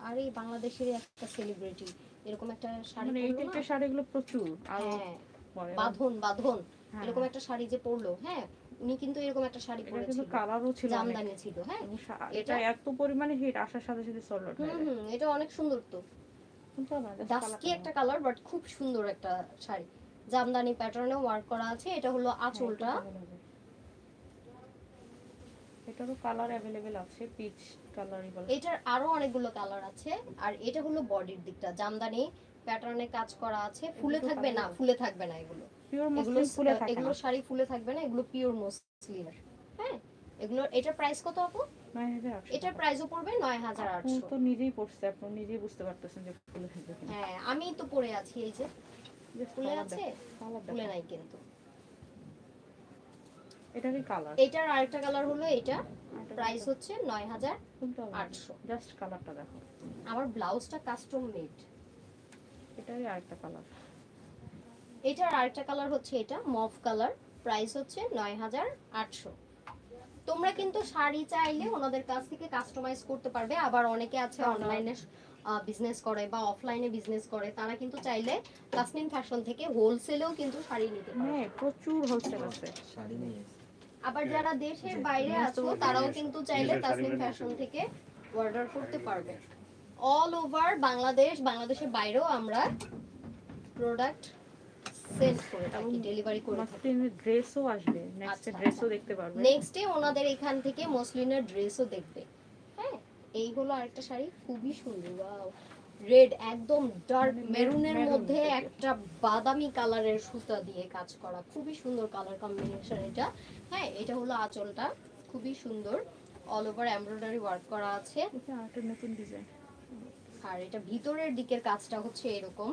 আরে বাংলাদেশের একটা সেলিব্রিটি এরকম একটা শাড়ি মানে এই টাইপের শাড়িগুলো প্রচুর আর হ্যাঁ। বাঁধন বাঁধন। হ্যাঁ, এরকম একটা শাড়ি যে পরলো হ্যাঁ উনি কিন্তু এরকম একটা শাড়ি এটা পরেছিল। কালারও ছিল। জামদানি ছিল হ্যাঁ। এটা- এত পরিমাণে হিট আসার সাথে সাথে সোল্ড আউট হয়ে হুম এটা অনেক সুন্দর তো। ডাস্কি একটা কালার বাট খুব সুন্দর একটা শাড়ি। জামদানি প্যাটার্নে ওয়ার্ক করা আছে এটা হলো হ্যাঁ, আঁচলটা হবে। এটারও কালার অ্যাভেলেবেল আছে পিচ কালারই বলে। এটার আরও অনেকগুলো কালার আছে আর এটা হলো বডির দিকটা। জামদানি প্যাটার্নে কাজ করা আছে ফুলে থাকবে না ফুলে থাকবে না এগুলো। পিওর মসলিন ফুলে থাকে এগুলো শাড়ি ফুলে থাকবে না এগুলো পিওর মসলিনের হ্যাঁ এগুলো এটার প্রাইস কত আপু? 9800 এটার। প্রাইসও পড়বে নয় হাজার আপু আটশো তো নিজেই পড়ছে আপনি নিজেই বুঝতে পারতেছেন যে ফুলে থাকবে হ্যাঁ আমি তো পরে আছি এই যে ফুলে আছে ফুলে নাই কিন্তু। এটারই কালার এটার আরেকটা কালার হলো এটা। প্রাইস হচ্ছে নয় হাজার আটশো। জাস্ট কালারটা দেখো। আমার ব্লাউজটা কাস্টম মেড এটারই আরেকটা কালার এটার আরেকটা কালার হচ্ছে এটা মভ কালার প্রাইস হচ্ছে নয় হাজার আটশো। তোমরা কিন্তু শাড়ি চাইলে ওনাদের কাছ থেকে কাস্টমাইজ করতে পারবে। আবার অনেকে আছে অনলাইনে বিজনেস করে বা অফলাইনে বিজনেস করে। তারা কিন্তু চাইলে তাসনিম ফ্যাশন থেকে হোলসেলেও কিন্তু শাড়ি নিতে পারে হ্যাঁ প্রচুর হোলসেল আছে। শাড়ি নিয়ে। আবার যারা দেশের বাইরে হ্যাঁ, আছো তারাও কিন্তু চাইলে শাড়ি ফ্যাশন থেকে অর্ডার করতে পারবে। অল ওভার বাংলাদেশ বাংলাদেশের বাইরেও আমরা প্রোডাক্ট সেন্ড করে থাকি ডেলিভারি করে থাকি। মাসলিনের ড্রেসও আসবে। নেক্সট আচ্ছা, ড্রেসও আচ্ছা। দেখতে পারবে। নেক্সট ডে ওনাদের এখান থেকে মসলিনের ড্রেসও দেখবে। হ্যাঁ এই হলো আরেকটা শাড়ি খুবই সুন্দর ওয়াও রেড একদম ডার্ক মেরুনের মধ্যে একটা বাদামি কালারের সুতা দিয়ে কাজ করা। খুবই সুন্দর কালার কম্বিনেশন এটা। হ্যাঁ এটা হলো আঁচলটা। খুবই সুন্দর। অল ওভার এমব্রয়ডারি ওয়ার্ক করা আছে। নতুন ডিজাইন আর এটা ভিতরের দিকের কাজটা হচ্ছে এরকম।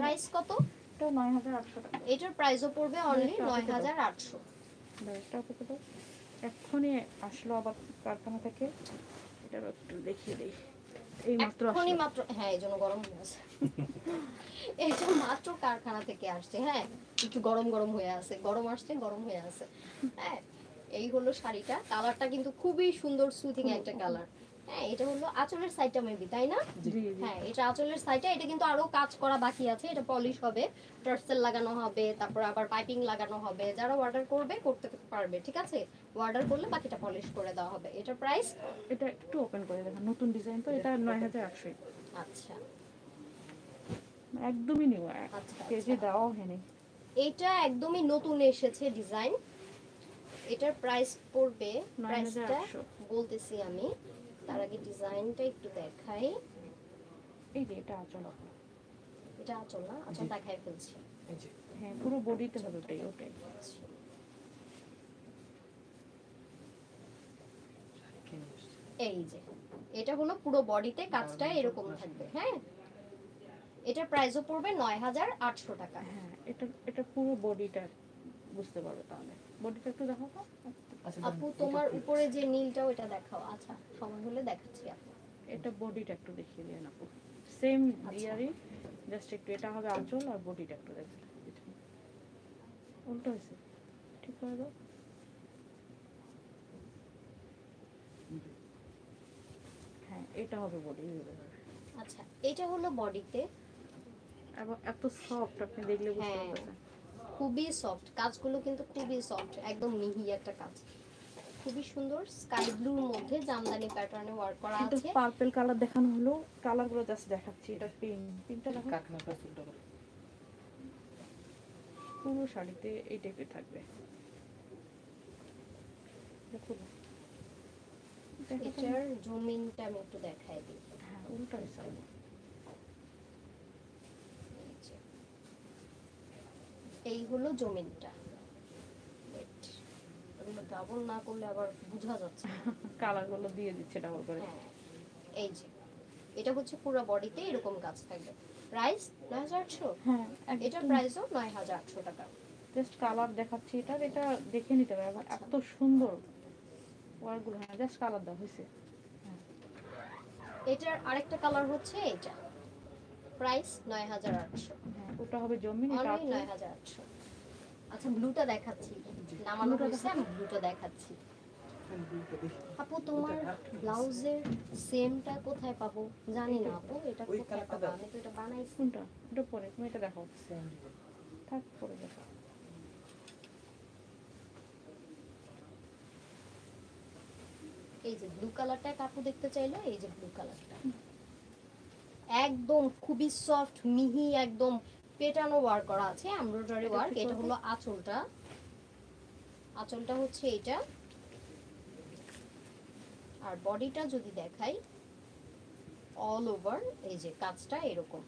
প্রাইস কত? এটা নয় হাজার আটশো টাকা। এটার প্রাইসও পড়বে অনলি এটা নয় আমাকে দাও। হাজার আটশো। ব্যাগটা কত এক্ষুনি আসলো আবার কারখানা থেকে। এটা একটু দেখিয়ে দিই। এই মাত্র এখনই মাত্র হ্যাঁ এই জন্য গরম হয়ে আছে। এটা মাত্র কারখানা থেকে আসছে হ্যাঁ? একটু গরম গরম হয়ে আছে গরম আসছে গরম হয়ে আছে। হ্যাঁ এই হলো শাড়িটা। কালারটা কিন্তু খুবই সুন্দর সুথিং একটা কালার হ্যাঁ এটা হলো আঁচলের সাইডটা মেবি তাই না? জি জি। হ্যাঁ এটা আঁচলের সাইডটা এটা কিন্তু আরও কাজ করা বাকি আছে এটা পলিশ হবে টার্সেল লাগানো হবে তারপর আবার পাইপিং লাগানো হবে যারা অর্ডার করবে করতে পারবে ঠিক আছে? অর্ডার করলে বাকিটা পলিশ করে দেওয়া হবে। এটা প্রাইস এটা একটু ওপেন করে দেখেন নতুন ডিজাইন তো এটা নয় হাজার আটশো। আচ্ছা। একদমই নিউ আচ্ছা দেওয়াও হয়নি। এটা একদমই নতুন এসেছে ডিজাইন এটার প্রাইস পড়বে প্রাইসটা বলতেছি আমি। তার আগে ডিজাইনটা একটু দেখাই। এই যে এটা আচল। এটা আচল না? আচল দেখাই ফেলছি। হ্যাঁ পুরো বডিতে হবে ওটাই ওটাই। এই যে এটা হলো পুরো বডিতে কাজটা এরকম থাকবে হ্যাঁ? এটা প্রাইসও পড়বে নয় হাজার আটশো টাকা। হ্যাঁ এটা এটা পুরো বডিটা বুঝতে পারবে তাহলে। বডিটা একটু দেখো তো। আচ্ছা আপু তোমার উপরে যে নীলটা ওটা দেখাও। আচ্ছা সময় হলে দেখাচ্ছি আপু। এটা বডিটা একটু দেখিয়ে দিয়ে আপু। সেম ডিয়ারই জাস্ট একটু এটা হবে আঁচল আর বডিটা একটু দেখবে উল্টো হয়েছে। ঠিক করে দাও। হ্যাঁ এটা হবে বডি আচ্ছা এটা হলো বডিতে এবং এত সফট আপনি দেখলে বুঝতে হ্যাঁ। খুবই সফট কাজগুলো কিন্তু খুবই সফট একদম মিহি একটা কাজ। খুবই সুন্দর স্কাই ব্লুর মধ্যে জামদানি প্যাটার্নে ওয়ার্ক করা কিন্তু আছে। পার্পল কালার দেখানো হলো কালারগুলো জাস্ট দেখাচ্ছি এটা পিঙ্ক পিঙ্কটা দেখো কারখানার কাজ পুরো শাড়িতে এই টাইপের থাকবে। দেখো। এটার জুমিনটা আমি একটু দেখাই দিই। হ্যাঁ উল্টো হয়েছে এই যে। এই হলো জমিনটা এগুলো ডাবল না করলে আবার বোঝা যাচ্ছে। কালারগুলো দিয়ে দিচ্ছে ডাবল করে। হ্যাঁ এই যে। এটা হচ্ছে পুরো বডিতে এরকম থাকবে। প্রাইস নয় হাজার আটশো? হ্যাঁ প্রাইসও নয় হাজার আটশো টাকা। জাস্ট কালার দেখাচ্ছি এটার এটা দেখে নিতে হবে। এত সুন্দর। ওয়ারগুলো হ্যাঁ জাস্ট কালার দেওয়া হয়েছে। এটার আরেকটা কালার হচ্ছে এটা প্রাইস নয় হাজার আটশো। ওটা হবে এটা আটশো। আচ্ছা ব্লুটা দেখাচ্ছি। নামানো হয়েছে আমি ব্লুটা দেখাচ্ছি। আপু তোমার ব্লাউজের সেমটা কোথায় পাবো? জানি না আপু এটা কোথায় পাবো? আমি তো এটা বানাইছি। কোনটা? এটা পরে তুমি এটা দেখো। থাক পরে দেখো। এই যে ব্লু কালারটা কাপু দেখতে চাইলে এই যে ব্লু কালারটা একদম খুবই সফট মিহি একদম পেটানো ওয়ার্ক করা আছে এমব্রয়ডারি ওয়ার্ক এটা হলো আঁচলটা। আঁচলটা হচ্ছে এটা আর বডিটা যদি দেখাই অল ওভার এই যে কাজটা এরকম।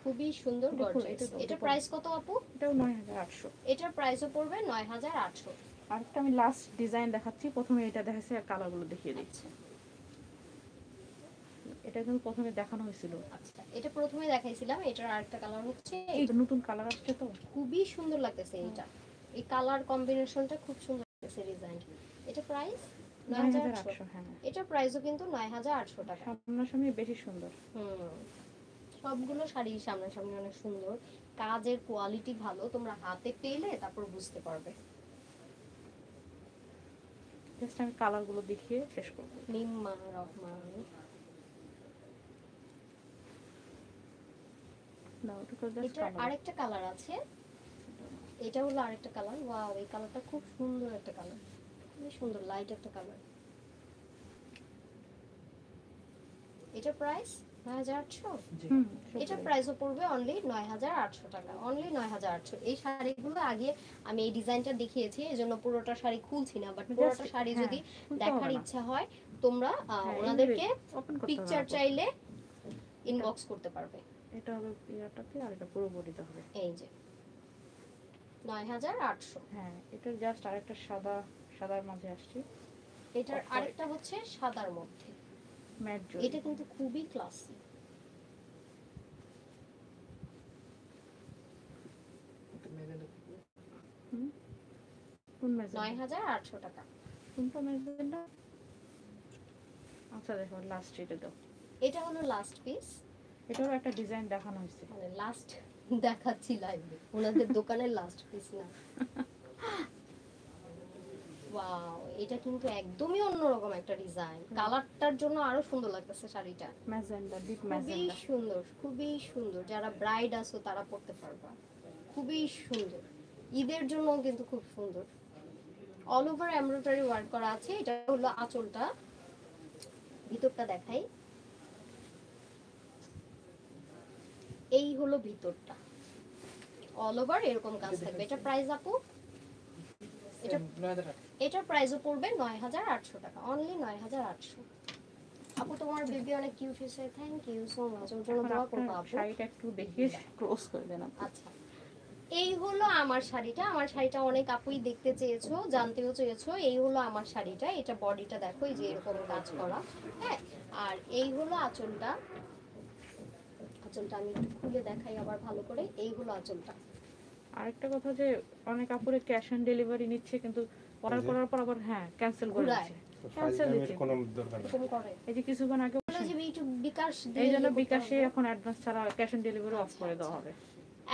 খুবই সুন্দর গর্জিয়াস এটা প্রাইস কত আপু? এটাও নয় হাজার আটশো। এটার প্রাইসও পড়বে নয় হাজার আটশো। আরেকটা আমি লাস্ট ডিজাইন দেখাচ্ছি প্রথমে এটা দেখাচ্ছি আর কালারগুলো দেখিয়ে দিচ্ছি। এটা কিন্তু প্রথমে দেখানো হয়েছিল। আচ্ছা এটা প্রথমে দেখাইছিলাম এটার আরেকটা কালার হচ্ছে। যে নতুন কালার আসছে তো। খুবই সুন্দর লাগতেছে এটা এই কালার কম্বিনেশনটা খুব সুন্দর লাগতেছে ডিজাইন এটা প্রাইস হ্যাঁ। এটার প্রাইসও কিন্তু নয় হাজার আটশো টাকা। সামনাসামনি বেশি সুন্দর। হুম। সবগুলো শাড়ি সামনাসামনি অনেক সুন্দর। কাজের কোয়ালিটি ভালো তোমরা হাতে পেলে তারপর বুঝতে পারবে। জাস্ট আমি কালারগুলো দেখিয়ে শেষ করব। নিম্মা রহমান। না ওটা তো জাস্ট এটার আরেকটা কালার আছে। এটা হলো আরেকটা কালার ওয়াও এই কালারটা খুব সুন্দর একটা কালার খুবই সুন্দর লাইট একটা কালার এটা প্রাইস এটা প্রাইসও পড়বে অনলি নয় হাজার আটশো টাকা। অনলি নয় হাজার আটশো। এই শাড়িগুলো আগে আমি এই ডিজাইনটা দেখিয়েছি এই জন্য পুরোটা শাড়ি খুলছি না বাট পুরোটা শাড়ি হ্যাঁ, যদি দেখার ইচ্ছা হয় তোমরা হ্যাঁ, ওনাদেরকে পিকচার চাইলে ইনবক্স করতে পারবে। এটা হবে ইয়াটাতে আর এটা পুরো বডিতে হবে। এই যে। নয় হাজার আটশো। হ্যাঁ এটা জাস্ট আরেকটা সাদা সাদার মাঝে আসছে। এটার আরেকটা হচ্ছে সাদার মধ্যে। ম্যাট এটা কিন্তু খুবই ক্লাসি এটা মেরুন। নয় হাজার আটশো টাকা। কোনটা আচ্ছা দেখো লাস্ট এটা দাও। এটা হলো লাস্ট পিস এটারও একটা ডিজাইন দেখানো হয়েছে। মানে লাস্ট দেখাচ্ছি লাইভে ওনাদের দোকানের লাস্ট পিস না। ওয়াও এটা কিন্তু একদমই অন্যরকম একটা ডিজাইন কালারটার জন্য আরও সুন্দর লাগতেছে শাড়িটা। ম্যাজেন্ডা ডিপ ম্যাজেন্ডা খুবই সুন্দর খুবই সুন্দর। যারা ব্রাইড আছো তারা পড়তে পারবা। খুবই সুন্দর। ঈদের জন্য কিন্তু খুব সুন্দর। অল ওভার এমব্রয়ডারি ওয়ার্ক করা আছে। এটা হলো আঁচলটা। ভিতরটা দেখাই। এই হলো ভিতরটা। অল ওভার এরকম কাজ থাকবে। এটা প্রাইস আপু? এটা এটার প্রাইসও পড়বে নয় হাজার আটশো টাকা। অনলি নয় হাজার আটশো। আপু তোমার বেবি অনেক কিউট হয়েছে। থ্যাংক ইউ সো মাচ ওর জন্য দোয়া করব আপু। শাড়িটা একটু দেখিয়ে ক্লোজ করে দেন। আচ্ছা। এই হলো আমার শাড়িটা। আমার শাড়িটা অনেক আপুই দেখতে চেয়েছো জানতেও চেয়েছো। এই হলো আমার শাড়িটা। এটা বডিটা দেখো এই যে এরকম কাজ করা। হ্যাঁ? আর এই হলো আঁচলটা। আঁচলটা আমি একটু খুলে দেখাই আবার ভালো করে। এই হলো আঁচলটা। আরেকটা কথা যে অনেক আপুরে ক্যাশ অন ডেলিভারি নিচ্ছে কিন্তু অর্ডার করার পর আবার হ্যাঁ ক্যান্সেল করে দিচ্ছে। Cancel দিচ্ছে। কোনো দরকার নেই। এই যে কিছুক্ষণ আগে বলে যে একটু বিকাশ দিয়ে এই জন্য বিকাশে এখন অ্যাডভান্স ছাড়া ক্যাশ অন ডেলিভারি অফ করে দেওয়া হবে।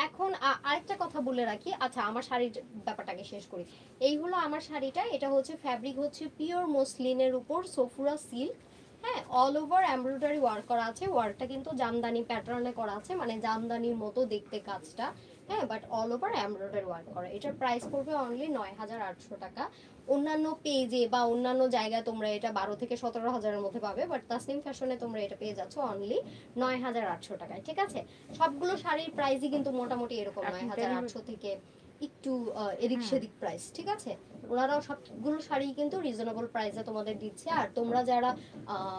এখন আরেকটা কথা বলে রাখি। আচ্ছা আমার শাড়ির ব্যাপারটাকে শেষ করি। এই হলো আমার শাড়িটা এটা হচ্ছে ফ্যাব্রিক হচ্ছে পিওর মসলিনের উপর সোফুরা সিল্ক হ্যাঁ অল ওভার এমব্রয়ডারি ওয়ার্ক করা আছে। ওয়ার্কটা কিন্তু জামদানি প্যাটার্নে করা আছে মানে জামদানির মতো দেখতে কাজটা। হ্যাঁ but all over embroidery work করা। এটার প্রাইস পড়বে অনলি নয় হাজার আটশো টাকা। অন্যান্য পেজে বা অন্যান্য জায়গায় তোমরা এটা বারো থেকে সতেরো হাজারের মধ্যে পাবে বাট তাসনিম ফ্যাশনে তোমরা এটা পেয়ে যাচ্ছ অনলি নয় হাজার আটশো টাকায়। ঠিক আছে? সবগুলো শাড়ির প্রাইসই কিন্তু মোটামুটি এরকম নয় হাজার আটশো থেকে একটু এদিক সেদিক প্রাইস ঠিক আছে? ওনারাও সবগুলো শাড়ি কিন্তু রিজনেবল প্রাইসে তোমাদের দিচ্ছে। আর তোমরা যারা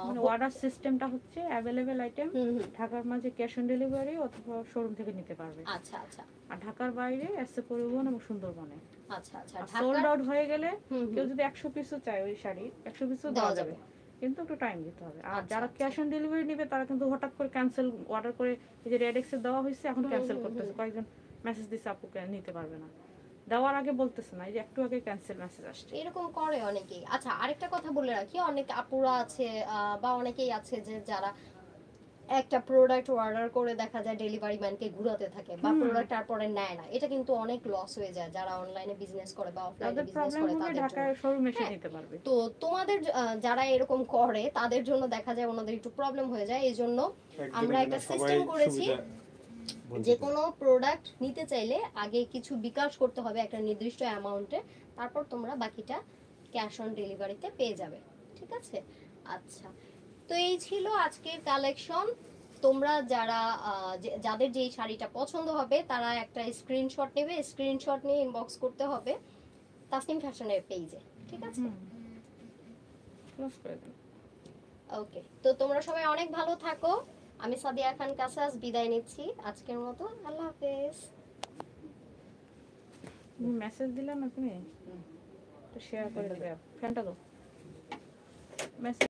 মানে অর্ডার সিস্টেমটা হচ্ছে অ্যাভেলেবেল আইটেম ঢাকার মাঝে ক্যাশ অন ডেলিভারি অথবা শোরুম থেকে নিতে পারবে। আচ্ছা আচ্ছা। আর ঢাকার বাইরে এসে পরিবহন এবং সুন্দরবনে। আচ্ছা আচ্ছা সোল্ড আউট হয়ে গেলে কেউ যদি একশো পিসও চায় ওই শাড়ি একশো পিসও দেওয়া যাবে। কিন্তু একটু টাইম দিতে হবে। আর আচ্ছা, যারা। ক্যাশ অন ডেলিভারি নেবে তারা কিন্তু হঠাৎ করে ক্যান্সেল অর্ডার করে এই যে রেড এক্সের দেওয়া হয়েছে এখন ক্যান্সেল করতেছে। কয়েকজন মেসেজ দিচ্ছে আপু নিতে পারবে না। দেওয়ার আগে বলতেছে না এই যে একটু আগে ক্যান্সেল মেসেজ আসছে। এরকম করে অনেকেই। আচ্ছা আরেকটা কথা বলে রাখি অনেক আপুরা আছে বা অনেকেই আছে যে যারা একটা প্রোডাক্ট অর্ডার করে দেখা যায় ডেলিভারি ম্যানকে ঘুরাতে থাকে বা। প্রোডাক্ট তারপরে নেয় না। এটা কিন্তু অনেক লস হয়ে যায় যারা অনলাইনে বিজনেস করে বা অফলাইনে বিজনেস করে তাদের ঢাকায় শোরুম এসে হ্যাঁ। নিতে পারবে। তো তোমাদের যারা এরকম করে তাদের জন্য দেখা যায় ওনাদের একটু প্রবলেম হয়ে যায়। এই জন্য আমরা একটা সিস্টেম করেছি, যে কোনো প্রোডাক্ট নিতে চাইলে আগে কিছু বিকাশ করতে হবে একটা নির্দিষ্ট অ্যামাউন্টে তারপর তোমরা বাকিটা ক্যাশ অন ডেলিভারিতে পেয়ে যাবে ঠিক আছে? আচ্ছা তো এই ছিল আজকের কালেকশন তোমরা যারা যাদের যেই শাড়িটা পছন্দ হবে তারা একটা স্ক্রিনশট নেবে স্ক্রিনশট নিয়ে ইনবক্স করতে হবে তাসনিম ফ্যাশনের পেজে ঠিক আছে? ওকে তো তোমরা সবাই অনেক ভালো থাকো। আমি সাদিয়া খান কাসাস বিদায় নিচ্ছি। আজকের মতো আল্লাহ হাফেজ। তুমি মেসেজ দিলাম না তুমি তো শেয়ার করে দেবে। ফ্যানটা দাও। মেসেজ